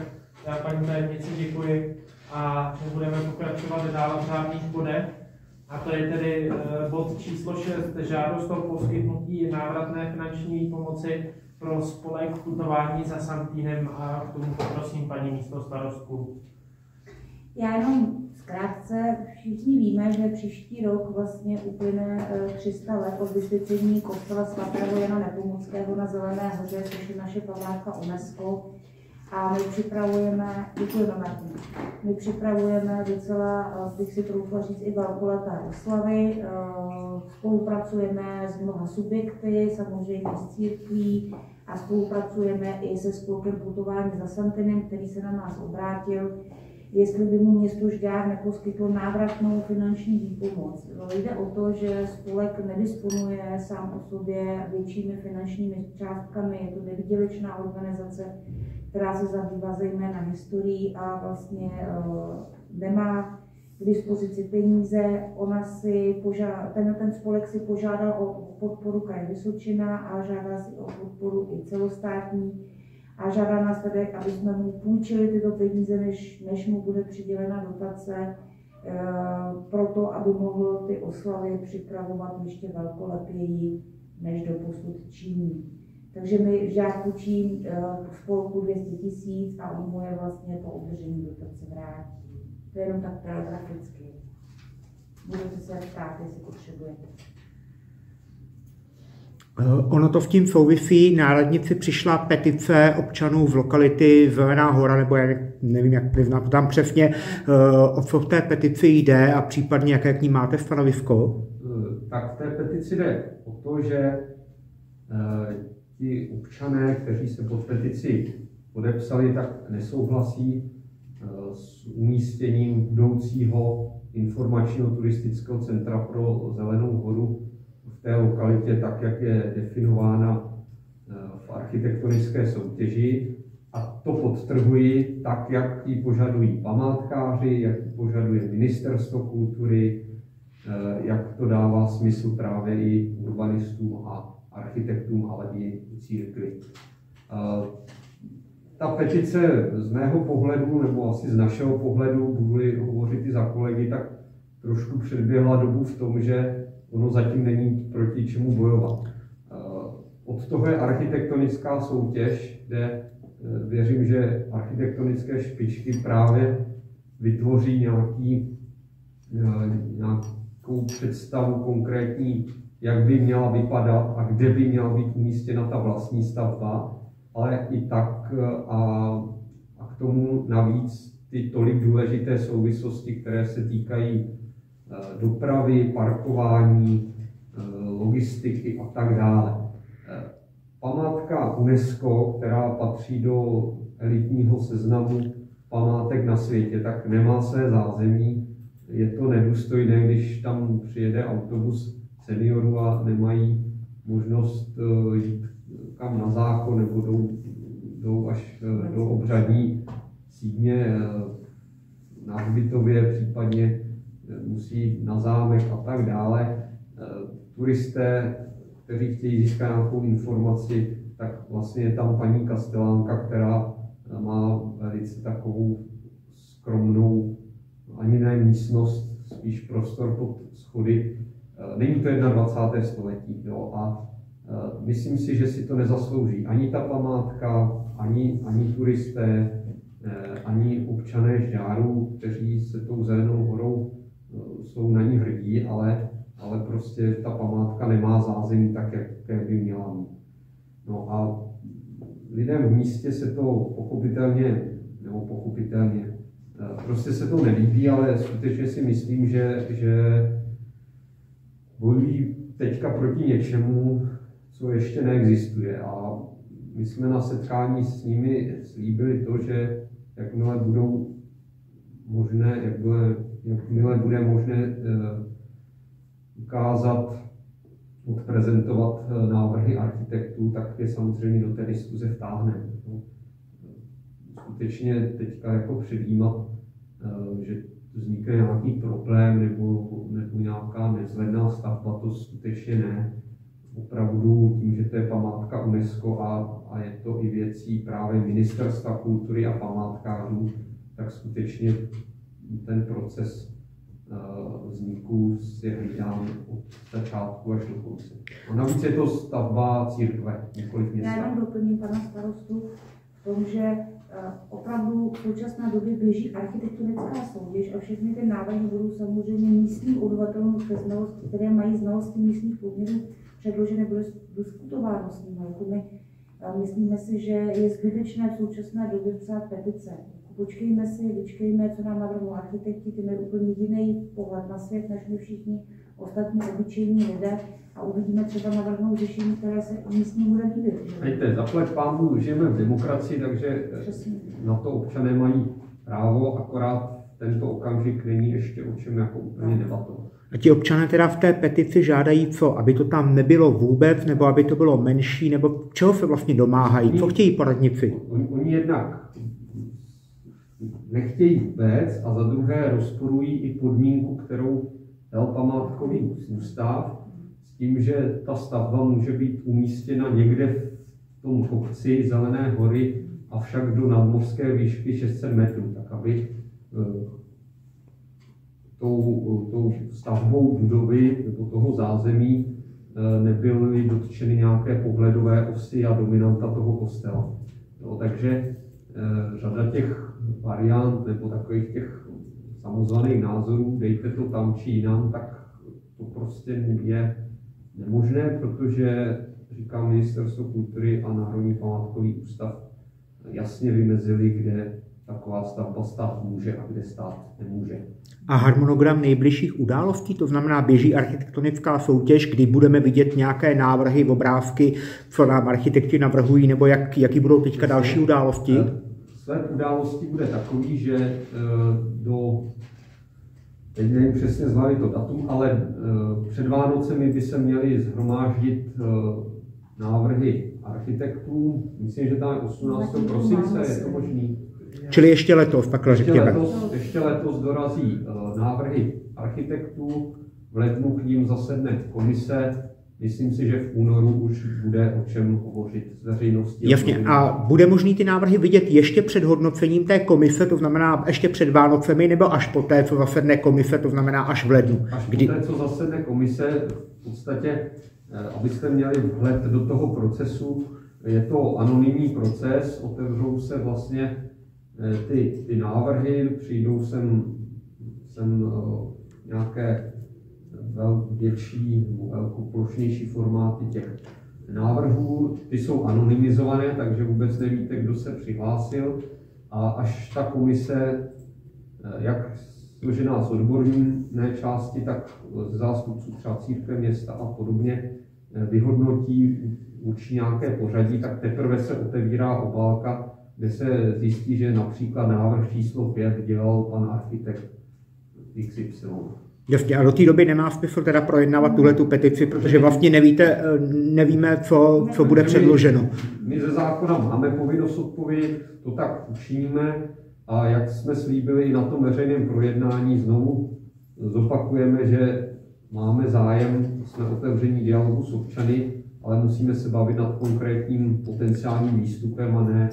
já paní tajemnici děkuji a budeme pokračovat dál v řádných bodech. A to je tedy eh, bod číslo 6, žádost o poskytnutí návratné finanční pomoci pro spolek putování za Santínem a k tomu poprosím paní místo starostku. Já jenom Krátce všichni víme, že příští rok vlastně uplyne 300 eh, let od vysvětlení kostela svatého Jana Nepomuckého na Zelené hoře, což je naše památka UNESCO. A my připravujeme, děkujeme Martin, my připravujeme docela, eh, bych si troufla říct, i velkoleté oslavy. Eh, spolupracujeme s mnoha subjekty, samozřejmě s církví a spolupracujeme i se spolkem putování za Santinem, který se na nás obrátil jestli by mu město Žďár neposkytlo návratnou finanční výpomoc. Jde o to, že spolek nedisponuje sám o sobě většími finančními částkami, je to nevydělečná organizace, která se zabývá zejména historií a vlastně uh, nemá k dispozici peníze. Ona si požádá, ten, ten spolek si požádal o podporu kraje Vysočina a žádá si o podporu i celostátní a žádá nás tedy, aby jsme mu půjčili tyto peníze, než, než mu bude přidělena dotace, e, proto, aby mohl ty oslavy připravovat ještě velkolepěji, než do posud činí. Takže my žád půjčím e, spolku 200 tisíc a on mu je vlastně po obdržení dotace vrátí. To je jenom tak telegraficky. Budete se ptát, jestli potřebujete. Eh, ono to v tím souvisí, na radnici přišla petice občanů v lokality Zelená hora, nebo já nevím, jak neznám tam přesně, eh, o co v té petici jde a případně jaké k ní máte stanovisko? Eh, tak v té petici jde o to, že ti občané, kteří se pod petici podepsali, tak nesouhlasí s umístěním budoucího informačního turistického centra pro Zelenou horu té lokalitě tak, jak je definována eh, v v architektonické soutěži a to podtrhuji tak, jak ji požadují památkáři, jak ji požaduje ministerstvo kultury, eh, jak to dává smysl právě i urbanistům a architektům, ale i církvi. Eh, ta petice z mého pohledu, nebo asi z našeho pohledu, budu hovořit i za kolegy, tak trošku předběhla dobu v tom, že ono zatím není proti čemu bojovat. Eh, od toho je architektonická soutěž, kde eh, věřím, že architektonické špičky právě vytvoří nějaký, nějakou představu konkrétní, jak by měla vypadat a kde by měla být umístěna ta vlastní stavba ale i tak eh, a, a k tomu navíc ty tolik důležité souvislosti, které se týkají eh, dopravy, parkování, eh, logistiky a tak dále. Památka UNESCO, která patří do elitního seznamu památek na světě, tak nemá své zázemí. Je to nedůstojné, když tam přijede autobus seniorů a nemají možnost jít kam na zákon nebo jdou, jdou až eh, do obřadní sídně eh, na Hbitově, případně eh, musí na zámek a tak dále. Turisté, kteří chtějí získat nějakou informaci, tak vlastně je tam paní Kastelánka, která má velice takovou skromnou, ani ne místnost, spíš prostor pod schody. Není to 21. století. Jo? A Eh, myslím si, že si to nezaslouží ani ta památka, ani, ani turisté, eh, ani občané Žďáru, kteří se tou zelenou horou eh, jsou na ní hrdí, ale, ale prostě ta památka nemá zázemí tak, jak by měla mít. No a lidem v místě se to pochopitelně, nebo pochopitelně, prostě se to nelíbí, ale skutečně si myslím, že, že bojují teďka proti něčemu, co ještě neexistuje. A my jsme na setkání s nimi slíbili to, že jakmile budou možné, jakmile, jakmile bude možné eh, ukázat, odprezentovat eh, návrhy architektů, tak je samozřejmě do té diskuze vtáhneme. No. Skutečně teďka jako předjímat, eh, že vznikne nějaký problém nebo, nebo nějaká nezvedná stavba, to skutečně ne opravdu tím, že to je památka UNESCO a, a je to i věcí právě Ministerstva kultury a památkářů, tak skutečně ten proces uh, vzniku si hlídám od začátku až do konce. A navíc je to stavba církve, několik města. Já jenom doplním pana starostu v tom, že uh, opravdu v současné době běží architektonická soutěž a všechny ty návrhy budou samozřejmě místním obyvatelům, které mají znalosti místních poměrů, předloženy, byly diskutováno s nimi. Jako my myslíme si, že je zbytečné v současné době psát petice. Počkejme si, vyčkejme, co nám navrhnou architekti, ty mají úplně jiný pohled na svět, než my všichni ostatní obyčejní lidé a uvidíme třeba navrhnou řešení, které se místní bude líbit. Hejte, zaplať pánu, žijeme v demokracii, takže Přesně. na to občané mají právo, akorát tento okamžik není ještě o čem jako úplně debatovat. A ti občané teda v té petici žádají co? Aby to tam nebylo vůbec, nebo aby to bylo menší, nebo čeho se vlastně domáhají? Co chtějí poradnici? Oni, oni jednak nechtějí vůbec a za druhé rozporují i podmínku, kterou dal památkový ústav, s tím, že ta stavba může být umístěna někde v tom kopci Zelené hory, avšak do nadmořské výšky 600 metrů, tak aby eh, tou, tou stavbou budovy nebo toho zázemí eh, nebyly dotčeny nějaké pohledové osy a dominanta toho kostela. No, takže e, řada těch variant nebo takových těch samozvaných názorů, dejte to tam či jinam, tak to prostě je nemožné, protože, říká Ministerstvo kultury a Národní památkový ústav, jasně vymezili, kde taková stavba stát může a kde stát nemůže. A harmonogram nejbližších událostí, to znamená běží architektonická soutěž, kdy budeme vidět nějaké návrhy, obrázky, co nám architekti navrhují, nebo jak, jaký budou teďka další události? Své události bude takový, že eh, do teď nevím přesně zvali to datum, ale eh, před Vánocemi by se měly zhromáždit návrhy architektů, myslím, že tam je 18. prosince, je to možný. Čili ještě letos, takhle Ještě řekněme. letos, ještě letos dorazí eh, návrhy architektů, v lednu k ním zasedne komise, myslím si, že v únoru už bude o čem hovořit s veřejností. Jasně, a bude možný ty návrhy vidět ještě před hodnocením té komise, to znamená ještě před Vánocemi, nebo až poté, co zasedne komise, to znamená až v lednu? Až Kdy, poté, co zasedne komise, v podstatě, eh, abyste měli vhled do toho procesu, je to anonymní proces, otevřou se vlastně eh, ty, ty návrhy, přijdou sem, sem eh, nějaké vel, větší, nebo velkoplošnější formáty těch návrhů, ty jsou anonymizované, takže vůbec nevíte, kdo se přihlásil a až ta komise, eh, jak složená z odborné části, tak z zástupců třeba církve, města a podobně, eh, vyhodnotí, určí nějaké pořadí, tak teprve se otevírá obálka, kde se zjistí, že například návrh číslo 5 dělal pan architekt XY. Jasně, a do té doby nemá smysl teda projednávat tuhle tu petici, protože vlastně nevíte, eh, nevíme, co, co bude předloženo. My ze zákona máme povinnost odpovědět, to tak učiníme a jak jsme slíbili na tom veřejném projednání, znovu zopakujeme, že máme zájem, jsme otevření dialogu s občany, ale musíme se bavit nad konkrétním potenciálním výstupem a ne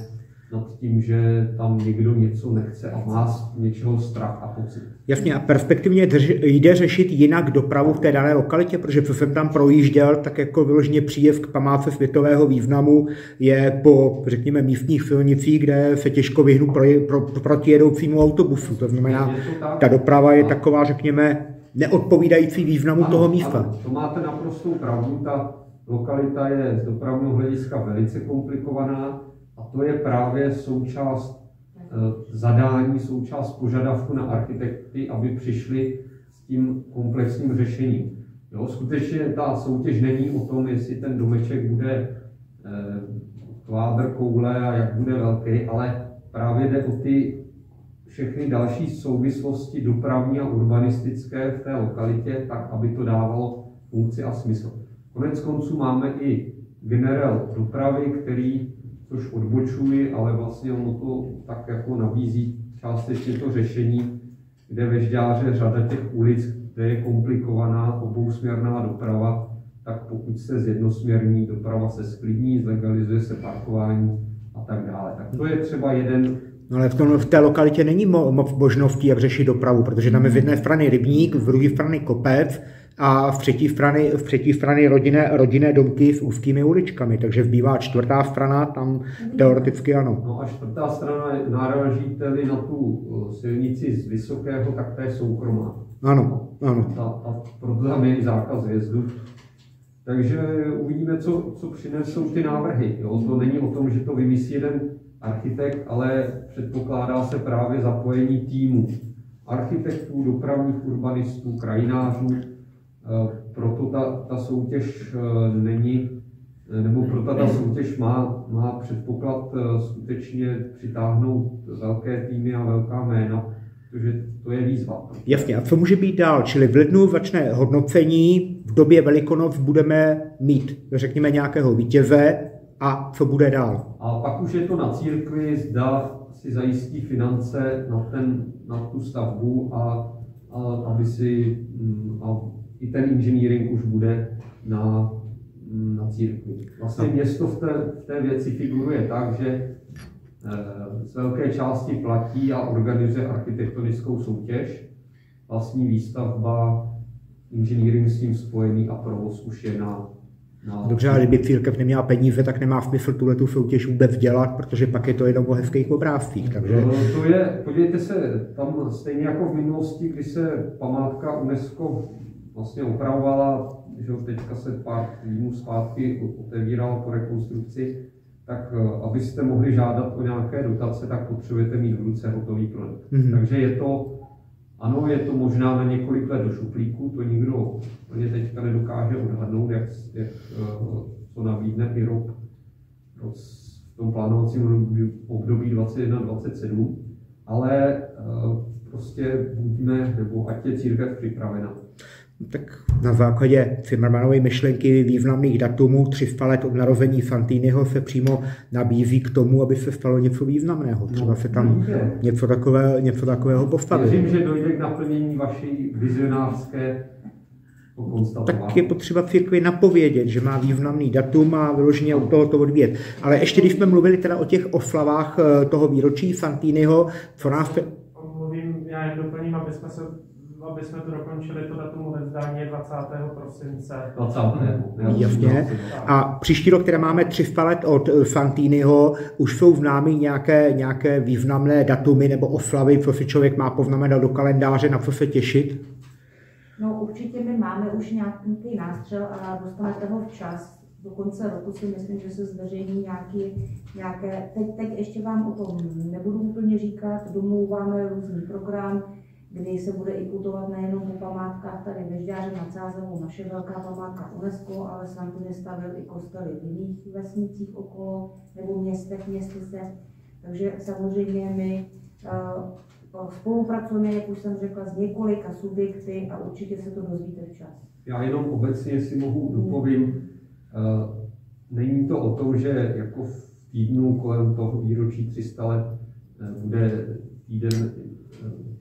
nad tím, že tam někdo něco nechce a má z něčeho strach a pocit. Jasně, a perspektivně drž, jde řešit jinak dopravu v té dané lokalitě, protože co jsem tam projížděl, tak jako vyloženě příjev k památce světového významu je po, řekněme, místních silnicích, kde se těžko vyhnu pro, pro, protijedoucímu autobusu. To znamená, to tak? ta doprava je taková, řekněme, neodpovídající významu Ano, toho místa. Ano, to máte naprostou pravdu, ta lokalita je z dopravního hlediska velice komplikovaná a to je právě součást eh, zadání, součást požadavku na architekty, aby přišli s tím komplexním řešením. Jo, skutečně ta soutěž není o tom, jestli ten domeček bude eh, kvádr koule a jak bude velký, ale právě jde o ty všechny další souvislosti dopravní a urbanistické v té lokalitě, tak aby to dávalo funkci a smysl. Konec konců máme i generál dopravy, který, což odbočuji, ale vlastně ono to tak jako nabízí částečně to řešení, kde ve Žďáře řada těch ulic, kde je komplikovaná obousměrná doprava, tak pokud se zjednosměrní doprava se sklidní, zlegalizuje se parkování a tak dále. Tak to je třeba jeden No ale v, tom, v té lokalitě není mo- moc možností, jak řešit dopravu, protože tam je z jedné strany rybník, z druhé strany kopec a v třetí strany, v třetí strany rodinné, rodinné domky s úzkými uličkami, takže zbývá čtvrtá strana, tam teoreticky ano. No a čtvrtá strana, náražíte-li na tu eh, silnici z Vysokého, tak to je soukromá. Ano, ano. A, a proto tam je i zákaz jezdu. Takže uvidíme, co, co přinesou ty návrhy. Jo? To není o tom, že to vymyslí jeden architekt, ale předpokládá se právě zapojení týmu architektů, dopravních urbanistů, krajinářů. Eh, Proto ta, ta soutěž eh, není, eh, nebo proto ta soutěž má, má předpoklad skutečně přitáhnout velké týmy a velká jména, protože to je výzva. Jasně, a co může být dál? Čili v lednu začne hodnocení, v době Velikonoc budeme mít, řekněme, nějakého vítěze a co bude dál? A pak už je to na církvi, zda si zajistí finance na, ten, na tu stavbu a, a aby si mm, a i ten inženýring už bude na, na církvi. Vlastně město v té, v té věci figuruje tak, že eh, z velké části platí a organizuje architektonickou soutěž. Vlastní výstavba, inženýring s tím spojený a provoz už je na, na Dobře, ale kdyby církev neměla peníze, tak nemá smysl tuhle tu soutěž vůbec dělat, protože pak je to jenom o hezkých obrázcích. Takže No, to je, podívejte se, tam stejně jako v minulosti, kdy se památka UNESCO vlastně opravovala, že teďka se pár týdnů zpátky otevírala po rekonstrukci, tak eh, abyste mohli žádat o nějaké dotace, tak potřebujete mít v ruce hotový projekt. Mhm. Takže je to, ano, je to možná na několik let do šuplíku, to nikdo úplně teďka nedokáže odhadnout, jak, jak eh, co nabídne i rok v tom plánovacím období 21-27, ale eh, prostě buďme, nebo ať je církev připravena. Tak na základě Zimmermanovy myšlenky významných datumů 300 let od narození Fantýnyho se přímo nabízí k tomu, aby se stalo něco významného. Třeba se tam něco, takové, něco takového postavit. Věřím, že dojde k naplnění vaší vizionářské tak je potřeba církvi napovědět, že má významný datum a vyloženě od toho to odvíjet. Ale ještě když jsme mluvili teda o těch oslavách eh, toho výročí Fantýnyho, co nás... Mluvím, já jen doplním, aby jsme se aby jsme to dokončili, to datum odevzdání je 20. prosince. 20. Jasně. A příští rok, které máme 300 let od eh, Fantýnyho, už jsou známy nějaké, nějaké významné datumy nebo oslavy, co si člověk má poznamenat do kalendáře, na co se těšit? No určitě my máme už nějaký nástřel a dostanete ho včas. Do konce roku si myslím, že se zveřejní nějaký, nějaké, teď, teď ještě vám o tom nebudu úplně říkat, domlouváme různý program, kdy se bude i putovat nejenom po památkách tady ve Žďáře nad Sázavou, naše velká památka UNESCO, ale Santiny stavil i kostely v jiných vesnicích okolo nebo městech, městyse. Takže samozřejmě my uh, Spolupracujeme, jak už jsem řekla, s několika subjekty a určitě se to dozvíte včas. Já jenom obecně si mohu dopovím, eh, není to o tom, že jako v týdnu kolem toho výročí 300 let eh, bude týden,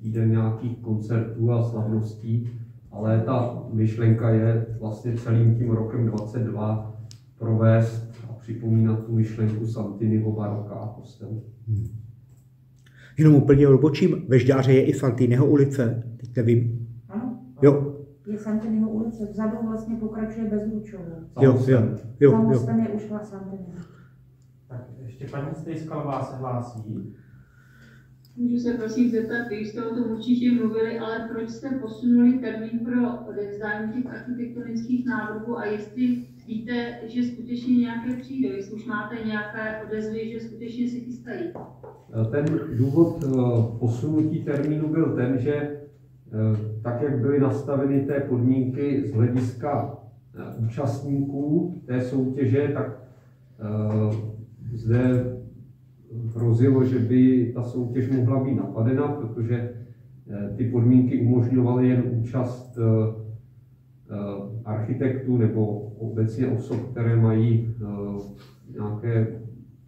týden nějakých koncertů a slavností, ale ta myšlenka je vlastně celým tím rokem 22 provést a připomínat tu myšlenku Santiniho baroka a kostelu. Hmm. Jenom úplně odbočím, ve Žďáře je i Fantýneho ulice, teď nevím. Ano. Jo. Je Fantýneho ulice, vzadu vlastně pokračuje Bezručovou. Jo, jo, jo. Tam jo. je už Fantýneho. Tak ještě paní Stejskalová se hlásí. Můžu se prosím zeptat, vy jste o tom určitě mluvili, ale proč jste posunuli termín pro odevzdání těch architektonických návrhů a jestli víte, že skutečně nějaké přijdou, jestli už máte nějaké odezvy, že skutečně se chystají? Ten důvod eh, posunutí termínu byl ten, že eh, tak, jak byly nastaveny té podmínky z hlediska eh, účastníků té soutěže, tak zde hrozilo, že by ta soutěž mohla být napadena, protože ty podmínky umožňovaly jen účast architektů nebo obecně osob, které mají nějaké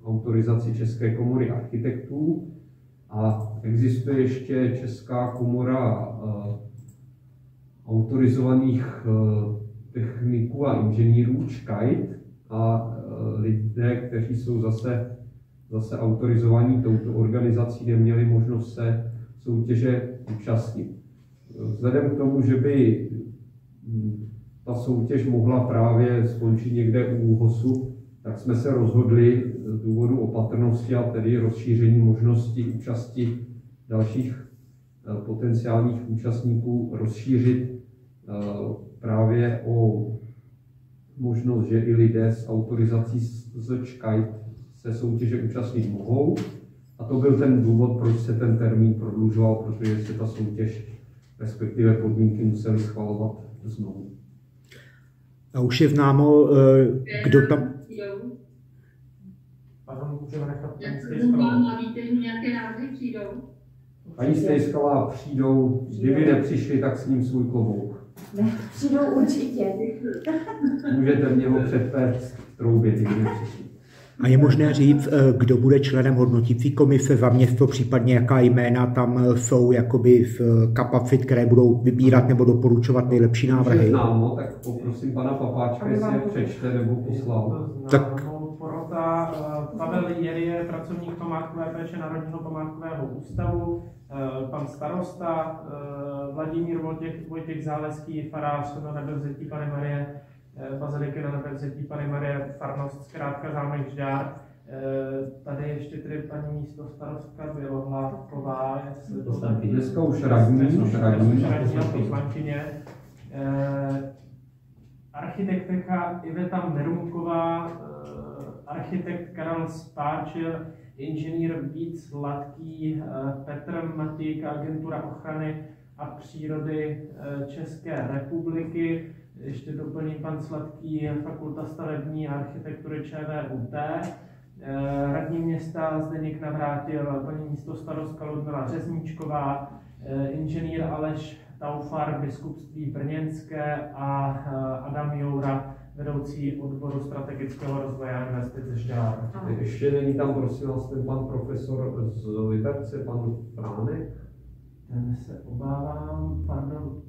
autorizaci České komory architektů. A existuje ještě Česká komora autorizovaných techniků a inženýrů ČKAIT a lidé, kteří jsou zase, zase autorizovaní touto organizací, neměli možnost se soutěže účastnit. Vzhledem k tomu, že by hm, ta soutěž mohla právě skončit někde u ÚHOSu, tak jsme se rozhodli z důvodu opatrnosti a tedy rozšíření možnosti účasti dalších eh, potenciálních účastníků rozšířit eh, právě o možnost, že i lidé s autorizací z ČKAIT se soutěže účastnit mohou. A to byl ten důvod, proč se ten termín prodlužoval, protože se ta soutěž, respektive podmínky museli schvalovat znovu. A už je známo, eh, kdo tam, Pardon, můžeme nechat paní že nějaké názvy přijdou? Paní Stejskalová přijdou, kdyby nepřišli, tak s ním svůj klobouk. Ne, přijdou určitě. Můžete mě ho předpést v troubě, kdyby nepřišli. A je možné říct, eh, kdo bude členem hodnotící komise za město, případně jaká jména tam eh, jsou jakoby v eh, kapacit, které budou vybírat nebo doporučovat nejlepší návrhy? Známo, tak poprosím pana Papáčka, jestli je přečte nebo poslal. Tak porota Pavel Jery je pracovník památkové péče Národního památkového ústavu, pan starosta Vladimír Vojtěch, Vojtěch Záleský, farář na nebevzetí Pane Marie, baziliky na nebevzetí Pane Marie, farnost zkrátka zámek Žďár. Tady ještě tedy paní místo starostka Bělohlávková, Dneska už radní, už radní, poslankyně. Architektka Iveta Merunková, architekt Karel Spáčil, inženýr Vít Sladký, Petr Matík, agentura ochrany a přírody České republiky, ještě doplní pan Sladký, Fakulta stavební a architektury ČVUT, radní města Zdeněk Navrátil, paní místo starostka Ludmila Řezníčková, inženýr Aleš Taufar, biskupství brněnské a Adam Joura, vedoucí odboru strategického rozvoje a investic Žďár. Ještě není tam, prosím vás, ten pan profesor z Liberce, pan Pránek? Ten se obávám, pardon,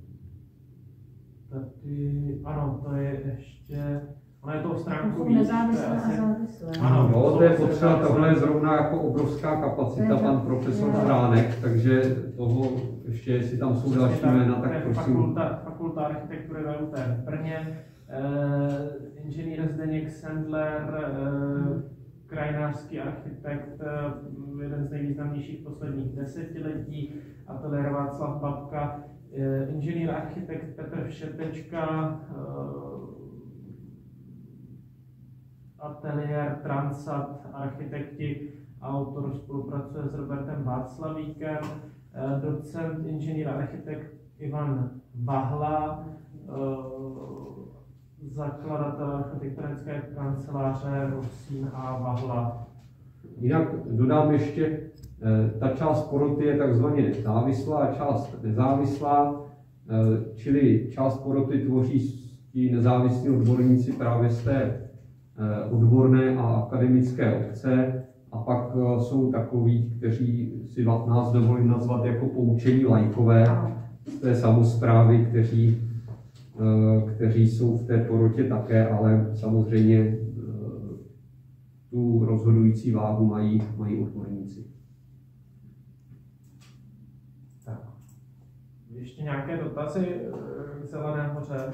tady, ano, to je ještě, Ono je to stránku víc. Nezávislé a závislé. Ano, no, to je potřeba, tohle je zrovna jako obrovská kapacita, pan profesor Pránek, takže toho ještě, jestli tam jsou další jména, tak prosím. Fakulta, fakulta architektury VUT v Brně, eh, inženýr Zdeněk Sandler, eh, krajinářský architekt, eh, jeden z nejvýznamnějších posledních desetiletí, ateliér Václav Babka, inženýr architekt Petr Všetečka, eh, ateliér Transat architekti, autor spolupracuje s Robertem Václavíkem, docent inženýr architekt Ivan Bahla, zakladatel architektonické kanceláře Rosín a Bahla. Jinak dodám ještě, eh, ta část poroty je takzvaně závislá a část nezávislá, eh, čili část poroty tvoří ti nezávislí odborníci právě z té eh, odborné a akademické obce a pak jsou takoví, kteří si nás dovolím nazvat jako poučení lajkové z té samozprávy, kteří Eh, kteří jsou v té porotě také, ale samozřejmě eh, tu rozhodující váhu mají, mají odborníci. Tak. Ještě nějaké dotazy k Zelené hoře?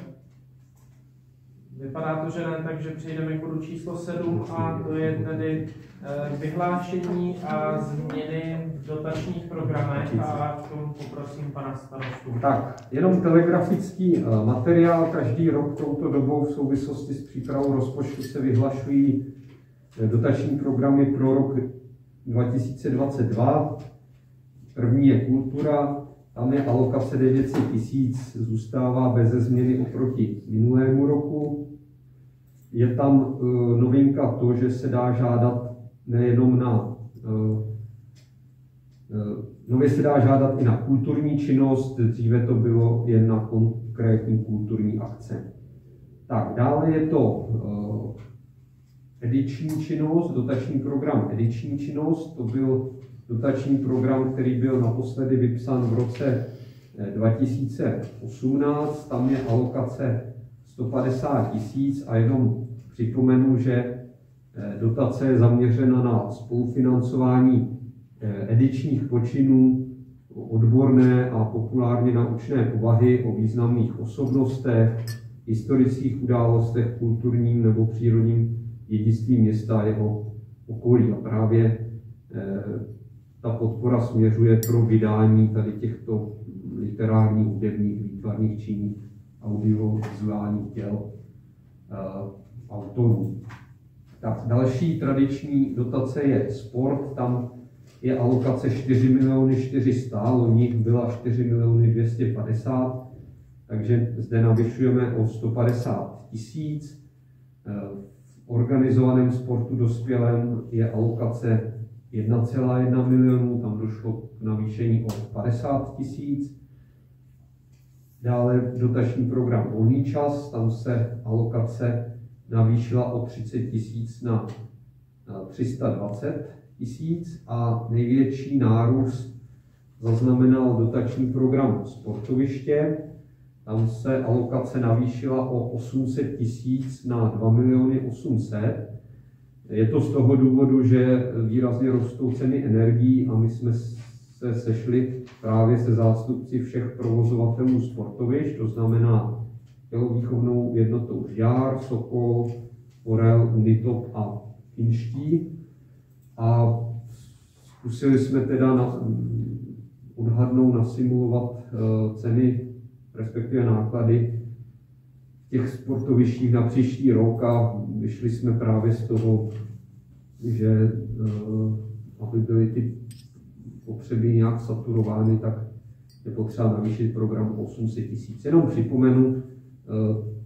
Vypadá to, že ne, takže přejdeme k bodu číslo 7 a to je tedy eh, vyhlášení a změny v dotačních programech a k tomu poprosím pana starostu. Tak, jenom telegrafický eh, materiál. Každý rok touto dobou v souvislosti s přípravou rozpočtu se vyhlašují eh, dotační programy pro rok 2022. První je kultura, tam je alokace 900 tisíc, zůstává bez změny oproti minulému roku. Je tam uh, novinka to, že se dá žádat nejenom na uh, Nově se dá žádat i na kulturní činnost, dříve to bylo jen na konkrétní kulturní akce. Tak, dále je to ediční činnost, dotační program ediční činnost. To byl dotační program, který byl naposledy vypsán v roce 2018. Tam je alokace 150 tisíc a jenom připomenu, že eh, dotace je zaměřena na spolufinancování eh, edičních počinů odborné a populárně naučné povahy o významných osobnostech, historických událostech, kulturním nebo přírodním dědictví města a jeho okolí. A právě eh, ta podpora směřuje pro vydání tady těchto literárních, hudebních, výtvarných činných audiovizuálních děl uh, autorů. Tak další tradiční dotace je sport, tam je alokace 4 miliony 400, loni byla 4 miliony 250, takže zde navyšujeme o 150 tisíc. Eh, v organizovaném sportu dospělém je alokace 1,1 milionů, tam došlo k navýšení o 50 tisíc. Dále dotační program Volný čas, tam se alokace navýšila o 30 tisíc na 320 tisíc a největší nárůst zaznamenal dotační program Sportoviště. Tam se alokace navýšila o 800 tisíc na 2 miliony 800 je to z toho důvodu, že výrazně rostou ceny energií a my jsme se sešli právě se zástupci všech provozovatelů sportovišť, to znamená tělovýchovnou jednotou Žďár, Sokol, Orel, Unitop a Finští. A zkusili jsme teda na, odhadnout, nasimulovat uh, ceny, respektive náklady těch sportovištích na příští rok a vyšli jsme právě z toho, že eh, aby byly ty potřeby nějak saturovány, tak je potřeba navýšit program 800 tisíc. Jenom připomenu, eh,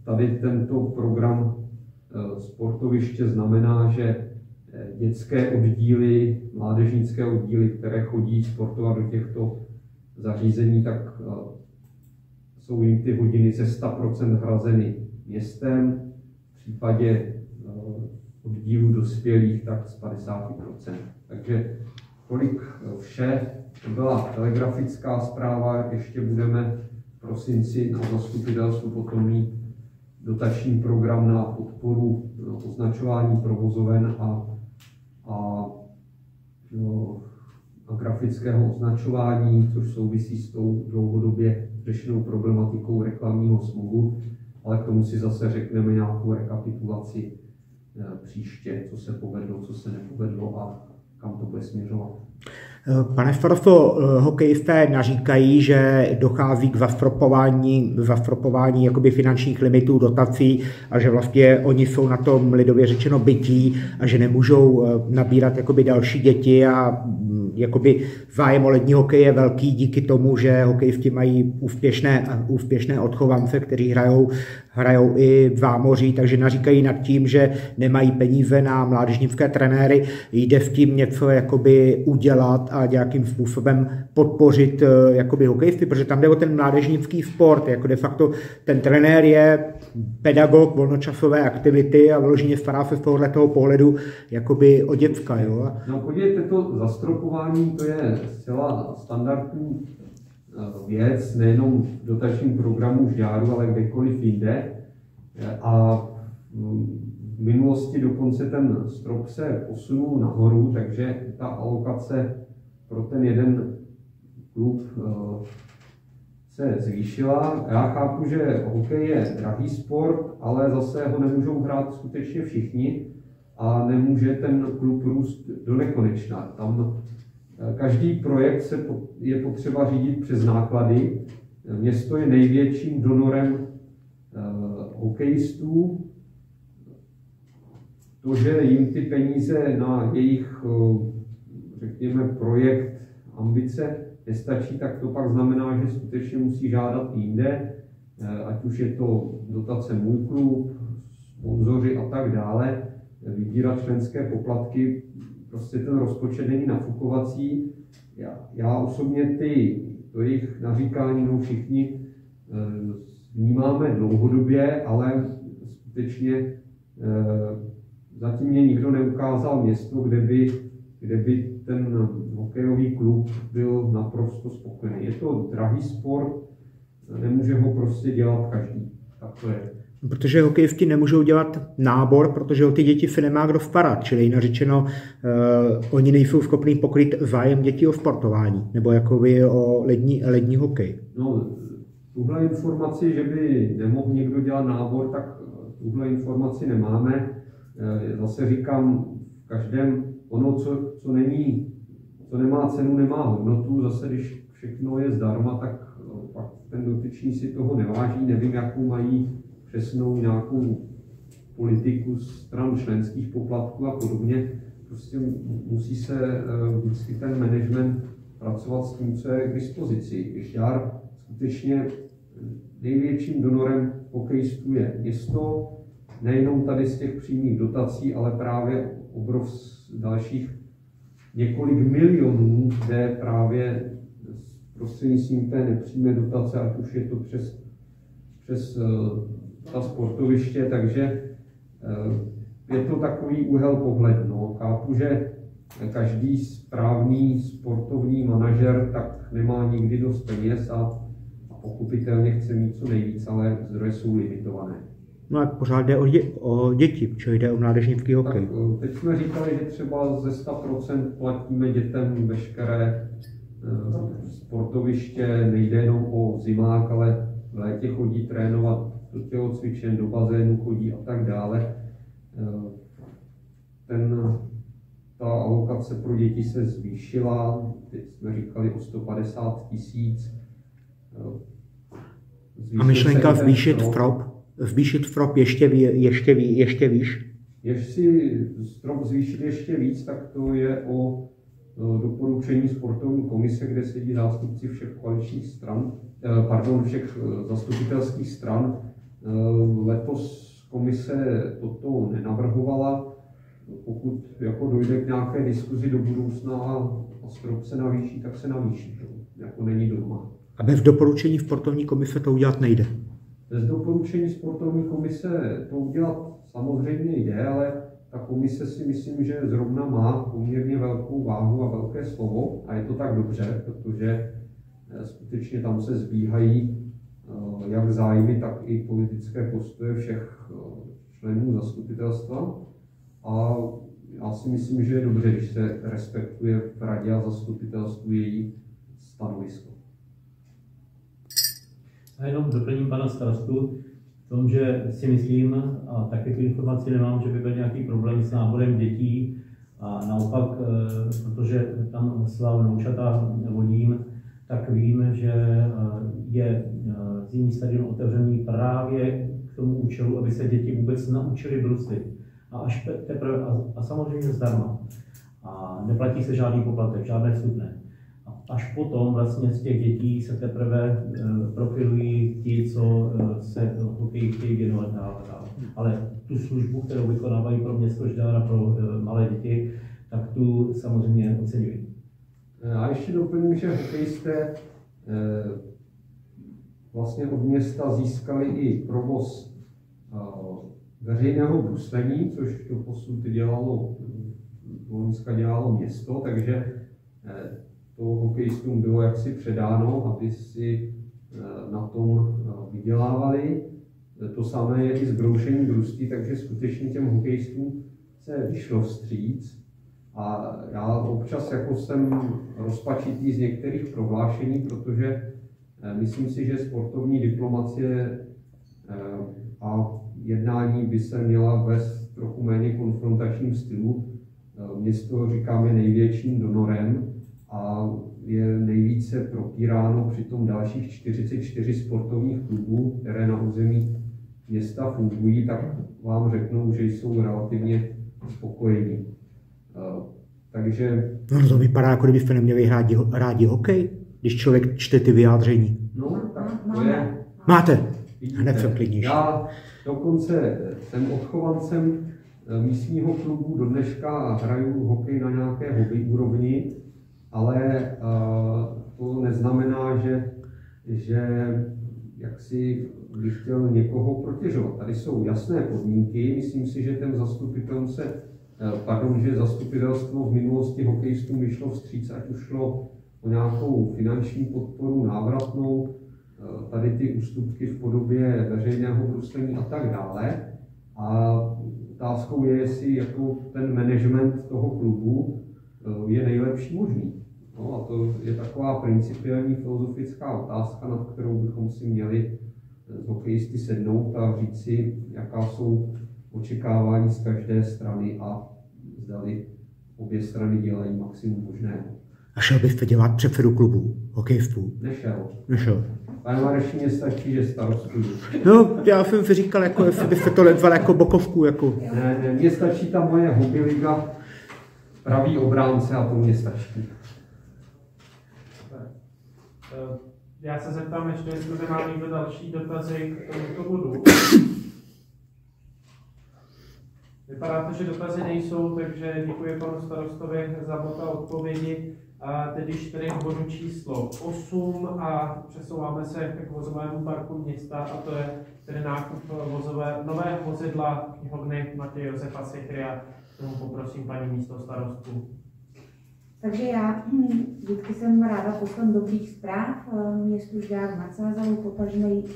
tady tento program eh, sportoviště znamená, že dětské oddíly, mládežnické oddíly, které chodí sportovat do těchto zařízení, tak jsou jim ty hodiny ze 100% hrazeny městem, v případě eh, oddílu dospělých tak z 50%. Takže tolik vše. To byla telegrafická zpráva, ještě budeme v prosinci na zastupitelstvu potom mít dotační program na podporu označování provozoven a, a, no, a grafického označování, což souvisí s tou dlouhodobě řešenou problematikou reklamního smogu, ale k tomu si zase řekneme nějakou rekapitulaci eh, příště, co se povedlo, co se nepovedlo a kam to bude směřovat. Pane starosto, hokejisté naříkají, že dochází k zastropování, zastropování jakoby finančních limitů, dotací a že vlastně oni jsou na tom lidově řečeno bytí a že nemůžou eh, nabírat jakoby další děti a mm, jakoby zájem o lední hokej je velký díky tomu, že hokejisti mají úspěšné, úspěšné odchovance, kteří hrajou, hrajou i v zámoří, takže naříkají nad tím, že nemají peníze na mládežnické trenéry, jde s tím něco jakoby udělat a nějakým způsobem podpořit eh, jakoby hokejisty, protože tam jde o ten mládežnický sport, jako de facto ten trenér je pedagog volnočasové aktivity a vloženě stará se z tohohle toho pohledu jakoby o děcka. Jo? No podívejte, to zastropování to je zcela standardní eh, věc, nejenom v dotačním programu Žďáru, ale kdekoliv jinde. A mm, v minulosti dokonce ten strop se posunul nahoru, takže ta alokace pro ten jeden klub eh, se zvýšila. Já chápu, že hokej je drahý sport, ale zase ho nemůžou hrát skutečně všichni a nemůže ten klub růst do nekonečna. Tam eh, každý projekt se je potřeba řídit přes náklady. Město je největším donorem eh, hokejistů. To, že jim ty peníze na jejich řekněme, projekt, ambice nestačí, tak to pak znamená, že skutečně musí žádat jinde, eh, ať už je to dotace Můj klub, sponzoři a tak dále, vybírat členské poplatky, prostě ten rozpočet není nafukovací. Já, já osobně ty, to jejich naříkání, no všichni eh, vnímáme dlouhodobě, ale skutečně eh, zatím mě nikdo neukázal město, kde by, kde by ten hokejový klub byl naprosto spokojený. Je to drahý sport, nemůže ho prostě dělat každý. Tak to je. Protože hokejisti nemůžou dělat nábor, protože o ty děti se nemá kdo starat. Čili jinak řečeno, uh, oni nejsou schopni pokryt zájem dětí o sportování, nebo jako vy o lední, lední hokej. No, tuhle informaci, že by nemohl někdo dělat nábor, tak tuhle informaci nemáme. Eh, zase říkám, v každém ono, co, co není, co nemá cenu, nemá hodnotu. Zase, když všechno je zdarma, tak no, pak ten dotyčný si toho neváží. Nevím, jakou mají přesnou nějakou politiku stran členských poplatků a podobně. Prostě musí se eh, vždycky ten management pracovat s tím, co je k dispozici. Žďár skutečně největším donorem hokejistů je město, nejenom tady z těch přímých dotací, ale právě obrov dalších několik milionů jde právě prostřednictvím té nepřímé dotace, ať už je to přes, přes eh, ta sportoviště, takže eh, je to takový úhel pohledu. No. Chápu, že každý správný sportovní manažer tak nemá nikdy dost peněz a, a pochopitelně chce mít co nejvíc, ale zdroje jsou limitované. No a pořád jde o, dě, o děti, protože jde o mládežnický hokej. Tak, eh, teď jsme říkali, že třeba ze 100% platíme dětem veškeré eh, sportoviště, nejde jenom o zimák, ale v létě chodí trénovat do tělocvičen, do bazénu chodí a tak dále. Eh, ten, ta alokace pro děti se zvýšila, teď jsme říkali o 150 tisíc. A myšlenka zvýšit strop? Zvýšit strop ještě, ještě, ještě výš? Jestli strop zvýšit ještě víc, tak to je o doporučení sportovní komise, kde sedí zástupci všech koaličních stran, eh, pardon, všech eh, zastupitelských stran. Letos komise toto nenavrhovala. Pokud jako dojde k nějaké diskuzi do budoucna a strop se navýší, tak se navýší. To jako není doma. A bez doporučení sportovní komise to udělat nejde. Bez doporučení sportovní komise to udělat samozřejmě jde, ale ta komise si myslím, že zrovna má poměrně velkou váhu a velké slovo a je to tak dobře, protože eh, skutečně tam se zbíhají eh, jak zájmy, tak i politické postoje všech eh, členů zastupitelstva. A já si myslím, že je dobře, když se respektuje v radě a zastupitelstvu její stanovisko. A jenom doplním pana starostu v tom, že si myslím, a taky tu informaci nemám, že by byl nějaký problém s náborem dětí, a naopak, eh, protože tam svá vnoučata vodím, tak vím, že eh, je eh, zimní stadion otevřený právě k tomu účelu, aby se děti vůbec naučily bruslit. A až teprve, a, a samozřejmě zdarma. A neplatí se žádný poplatek, žádné vstupné až potom vlastně z těch dětí se teprve eh, profilují ti, co eh, se hokej chtějí věnovat dál a dál. Ale tu službu, kterou vykonávají pro město Žďár a pro eh, malé děti, tak tu samozřejmě oceňují. A ještě doplním, že hokejisté vlastně od města získali i provoz veřejného bruslení, což to posud dělalo, Loňska dělalo město, takže to hokejistům bylo jaksi předáno, aby si eh, na tom eh, vydělávali. To samé je i s broušením brustí, takže skutečně těm hokejistům se vyšlo vstříc. A já občas jako jsem rozpačitý z některých prohlášení, protože eh, myslím si, že sportovní diplomacie a jednání by se měla vést trochu méně konfrontačním stylu. Město říkáme největším donorem a je nejvíce propíráno přitom dalších 44 sportovních klubů, které na území města fungují, tak vám řeknou, že jsou relativně spokojení. Eh, takže... No to vypadá, jako kdybyste neměli rádi, rádi hokej, když člověk čte ty vyjádření. No, tak to je... Máte. Hned jsem klidnější. Já dokonce jsem odchovancem eh, místního klubu do dneška hraju hokej na nějaké hobby úrovni, ale eh, to neznamená, že, že jak si bych chtěl někoho protěžovat. Tady jsou jasné podmínky, myslím si, že ten zastupitel se, eh, pardon, že zastupitelstvo v minulosti hokejistům vyšlo vstříc, ať už šlo o nějakou finanční podporu návratnou, eh, tady ty ústupky v podobě veřejného bruslení a tak dále. A otázkou je, jestli jako ten management toho klubu je nejlepší možný. No a to je taková principiální filozofická otázka, nad kterou bychom si měli z hokejisty sednout a říct si, jaká jsou očekávání z každé strany a zdali obě strany dělají maximum možného. A šel byste dělat předsedu klubu hokejistů? Nešel. Nešel. Pane Mareši, mě stačí, že starostu. No, já jsem si říkal, jako, jestli byste to ledval jako bokovku. Jako. Ne, ne, mně stačí ta moje hobby liga, pravý obránce a to mě stačí. Eh, já se zeptám ještě, jestli nemá někdo další dotazy k tomuto bodu. Vypadá to, že dotazy nejsou, takže děkuji panu starostovi za bod a odpovědi. A tedy čtyři bodu číslo 8 a přesouváme se k vozovému parku města a to je tedy nákup vozové, nového vozidla knihovny Matěje Josefa Sichria. Tomu poprosím paní místo starostku. Takže já hm, vždycky jsem ráda poslem dobrých zpráv eh, městu Žďár nad Sázalu,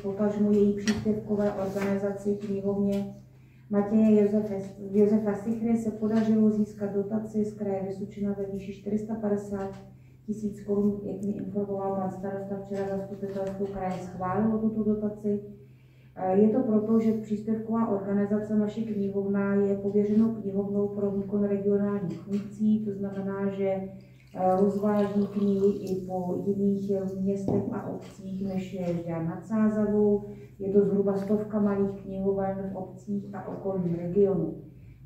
potažmo její příspěvkové organizaci knihovně Matěje Josefa, Josefa Sichry se podařilo získat dotaci z kraje Vysočina ve výši 450 tisíc korun, jak mi informoval pan starosta včera zastupitelstvo kraje schválilo tuto dotaci. Eh, je to proto, že příspěvková organizace naše knihovna je pověřenou knihovnou pro výkon regionálních funkcí, to znamená, že eh, rozváží knihy i po jiných eh, městech a obcích, než je Žďár nad Sázavou. Je to zhruba stovka malých knihoven v obcích a okolním regionu.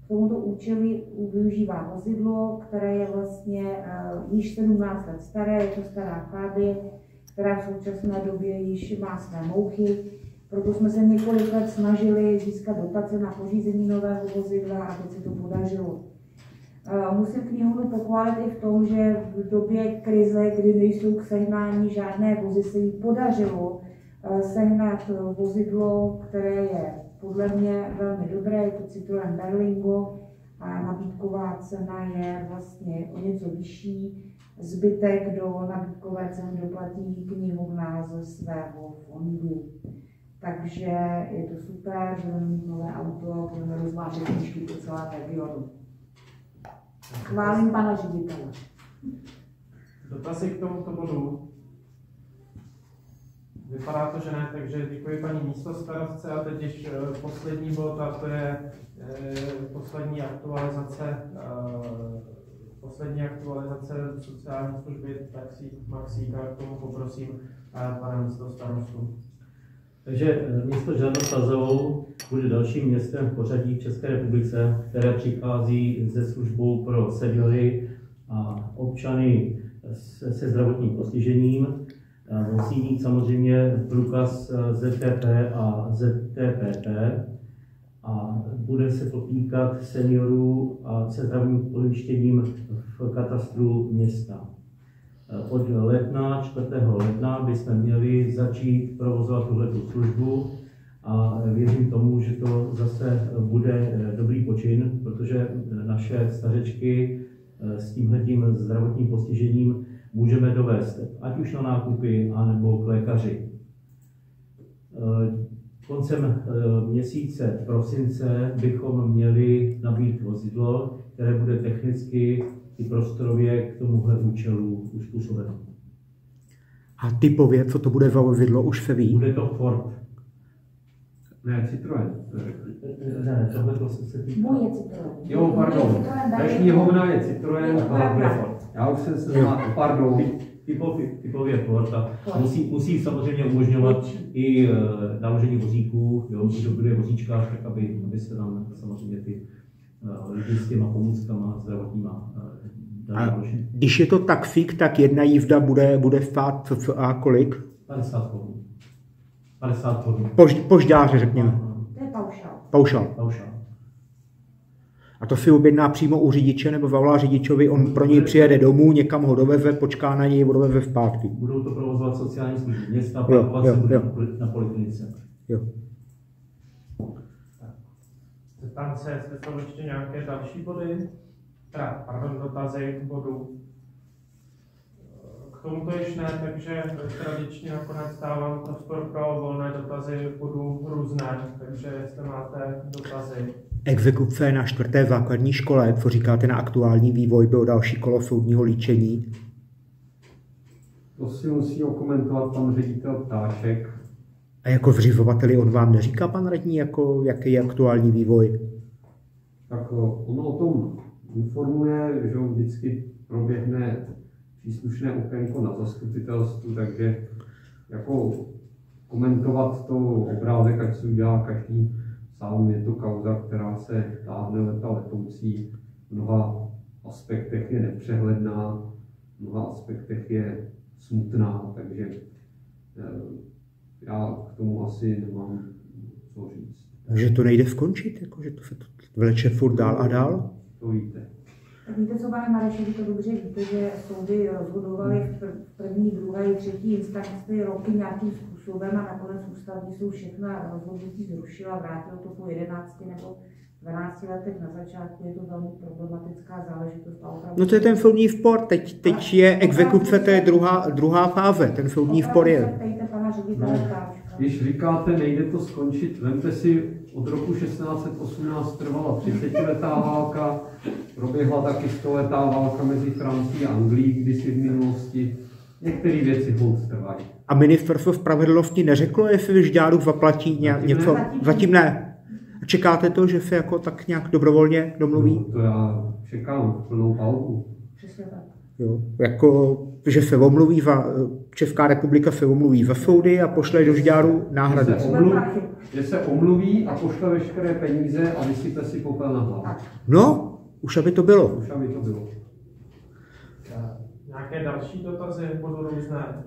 K tomuto účelu využívá vozidlo, které je vlastně již 17 let staré, je to stará Fabie, která v současné době již má své mouchy proto jsme se několik let snažili získat dotace na pořízení nového vozidla a teď se to podařilo. Eh, Musím knihovnu pochválit i v tom, že v době krize, kdy nejsou k sehnání žádné vozy, se jí podařilo eh, sehnat eh, vozidlo, které je podle mě velmi dobré, je to Citroën Berlingo a nabídková cena je vlastně o něco vyšší. Zbytek do nabídkové ceny doplatí knihovna ze svého fondu. Takže je to super, budeme mít nové auto, budeme rozvážet knížky po celém regionu. Chválím pana ředitele. Dotazy k tomuto bodu? Vypadá to, že ne, takže děkuji paní místostarostce a teď již eh, poslední bod a to je eh, poslední aktualizace eh, poslední aktualizace sociální služby taxí Maxíka, k tomu poprosím pana místostarostu. Takže eh, město Žarnov Sazovou bude dalším městem v pořadí v České republice, které přichází ze službou pro seniory a občany se, se zdravotním postižením. Eh, Musí mít samozřejmě průkaz eh, ZTP a ZTPP a bude se to týkat seniorů a se zdravotním pojištěním v katastru města. Od ledna, 4. ledna, bychom měli začít provozovat tuhletu službu a věřím tomu, že to zase bude dobrý počin, protože naše stařečky s tímhletím zdravotním postižením můžeme dovést ať už na nákupy, anebo k lékaři. Koncem měsíce prosince bychom měli nabít vozidlo, které bude technicky i prostorově k tomuhle účelu uspůsobeno. A typově, co to bude za vozidlo, už se ví? Bude to Ford. Ne, Citroën. Ne, tohle to se týká. Můj je Citroën. Jo, pardon. Ve knihovna je Citroën, ale bude Ford. Já už jsem se zmátl, pardon. Typově, typově Ford a musí, musí samozřejmě umožňovat i uh, naložení vozíků, jo, kdo bude vozíčkář, tak aby, aby se tam samozřejmě ty uh, lidi s těma pomůckama zdravotníma uh, dali A když je to taxík, tak jedna jízda bude, bude stát a kolik? 50 korun. 50 korun. Pož, požďáře, řekněme. To je paušál. Paušal. Paušál. A to si objedná přímo u řidiče nebo zavolá řidičovi, on pro něj přijede domů, někam ho doveze, počká na něj, doveze zpátky. Budou to provozovat sociální služby města, Jo, parkovat se bude jo. na poli- na poliklinice. Jo. Zeptám se, jestli jsou ještě nějaké další body, teda, pardon, dotazy k bodu. K tomuto již ne, takže tradičně nakonec dávám prostor pro volné dotazy k bodu různé, takže jestli máte dotazy. Exekuce na čtvrté základní škole, co říkáte na aktuální vývoj, bylo další kolo soudního líčení. To si musí okomentovat pan ředitel Ptášek. A jako zřizovateli on vám neříká, pan radní, jako, jaký je aktuální vývoj? Tak eh, ono o tom informuje, že vždycky proběhne příslušné okénko na zastupitelstvu, takže jako komentovat to obrázek, ať si udělá každý sám, je to kauza, která se táhne leta letoucí, v mnoha aspektech je nepřehledná, v mnoha aspektech je smutná, takže eh, já k tomu asi nemám co říct. Že to nejde skončit, jako, že to se to vleče furt dál a dál? To víte. Tak víte co, pane Mareši, vy to dobře víte, že soudy rozhodovaly v pr- v první, druhé třetí instanci roky nějakým způsobem a nakonec ústavní soud všechna rozhodnutí zrušila, vrátil to po 11 nebo 12 letech na začátku, je to velmi problematická záležitost a opravdu... No to je ten soudní spor, teď, teď je exekuce, to je druhá, druhá fáze, ten soudní se je. No. Když říkáte, nejde to skončit, vemte si, od roku 1618 trvala 30-letá válka, proběhla taky 100-letá válka mezi Francií a Anglií kdysi v minulosti. Některé věci hold trvají. A ministerstvo spravedlnosti neřeklo, jestli Žďáru zaplatí ně, Zatím něco? ne. Zatím ne. A Čekáte to, že se jako tak nějak dobrovolně domluví? No, to já čekám plnou palbu. Přesně tak. Jo, jako, že se omluví, za, Česká republika se omluví za soudy a pošle do Žďáru náhradu. Že se, omluví, že se omluví a pošle veškeré peníze a vysype si popel na hlavu. No, už aby to bylo. Už aby to bylo. Nějaké další dotazy budou různé?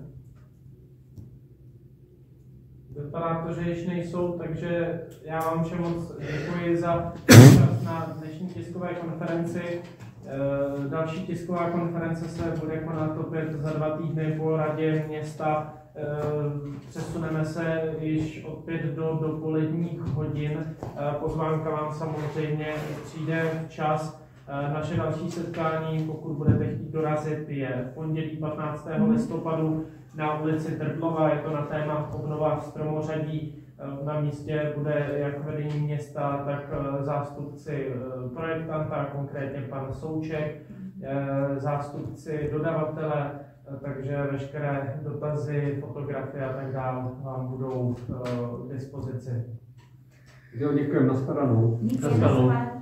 Vypadá to, že již nejsou, takže já vám všem moc děkuji za účast na dnešní tiskové konferenci. Další tisková konference se bude konat opět za dva týdny po radě města. Přesuneme se již opět do dopoledních hodin. Pozvánka vám samozřejmě přijde včas. Naše další setkání, pokud budete chtít dorazit, je v pondělí 15. listopadu na ulici Trdlova. Je to na téma obnova stromořadí. Na místě bude jak vedení města, tak zástupci projektanta, konkrétně pan Souček, zástupci dodavatele, takže veškeré dotazy, fotografie a tak dále vám budou k dispozici. Jo, děkujeme, Nashledanou. nashledanou.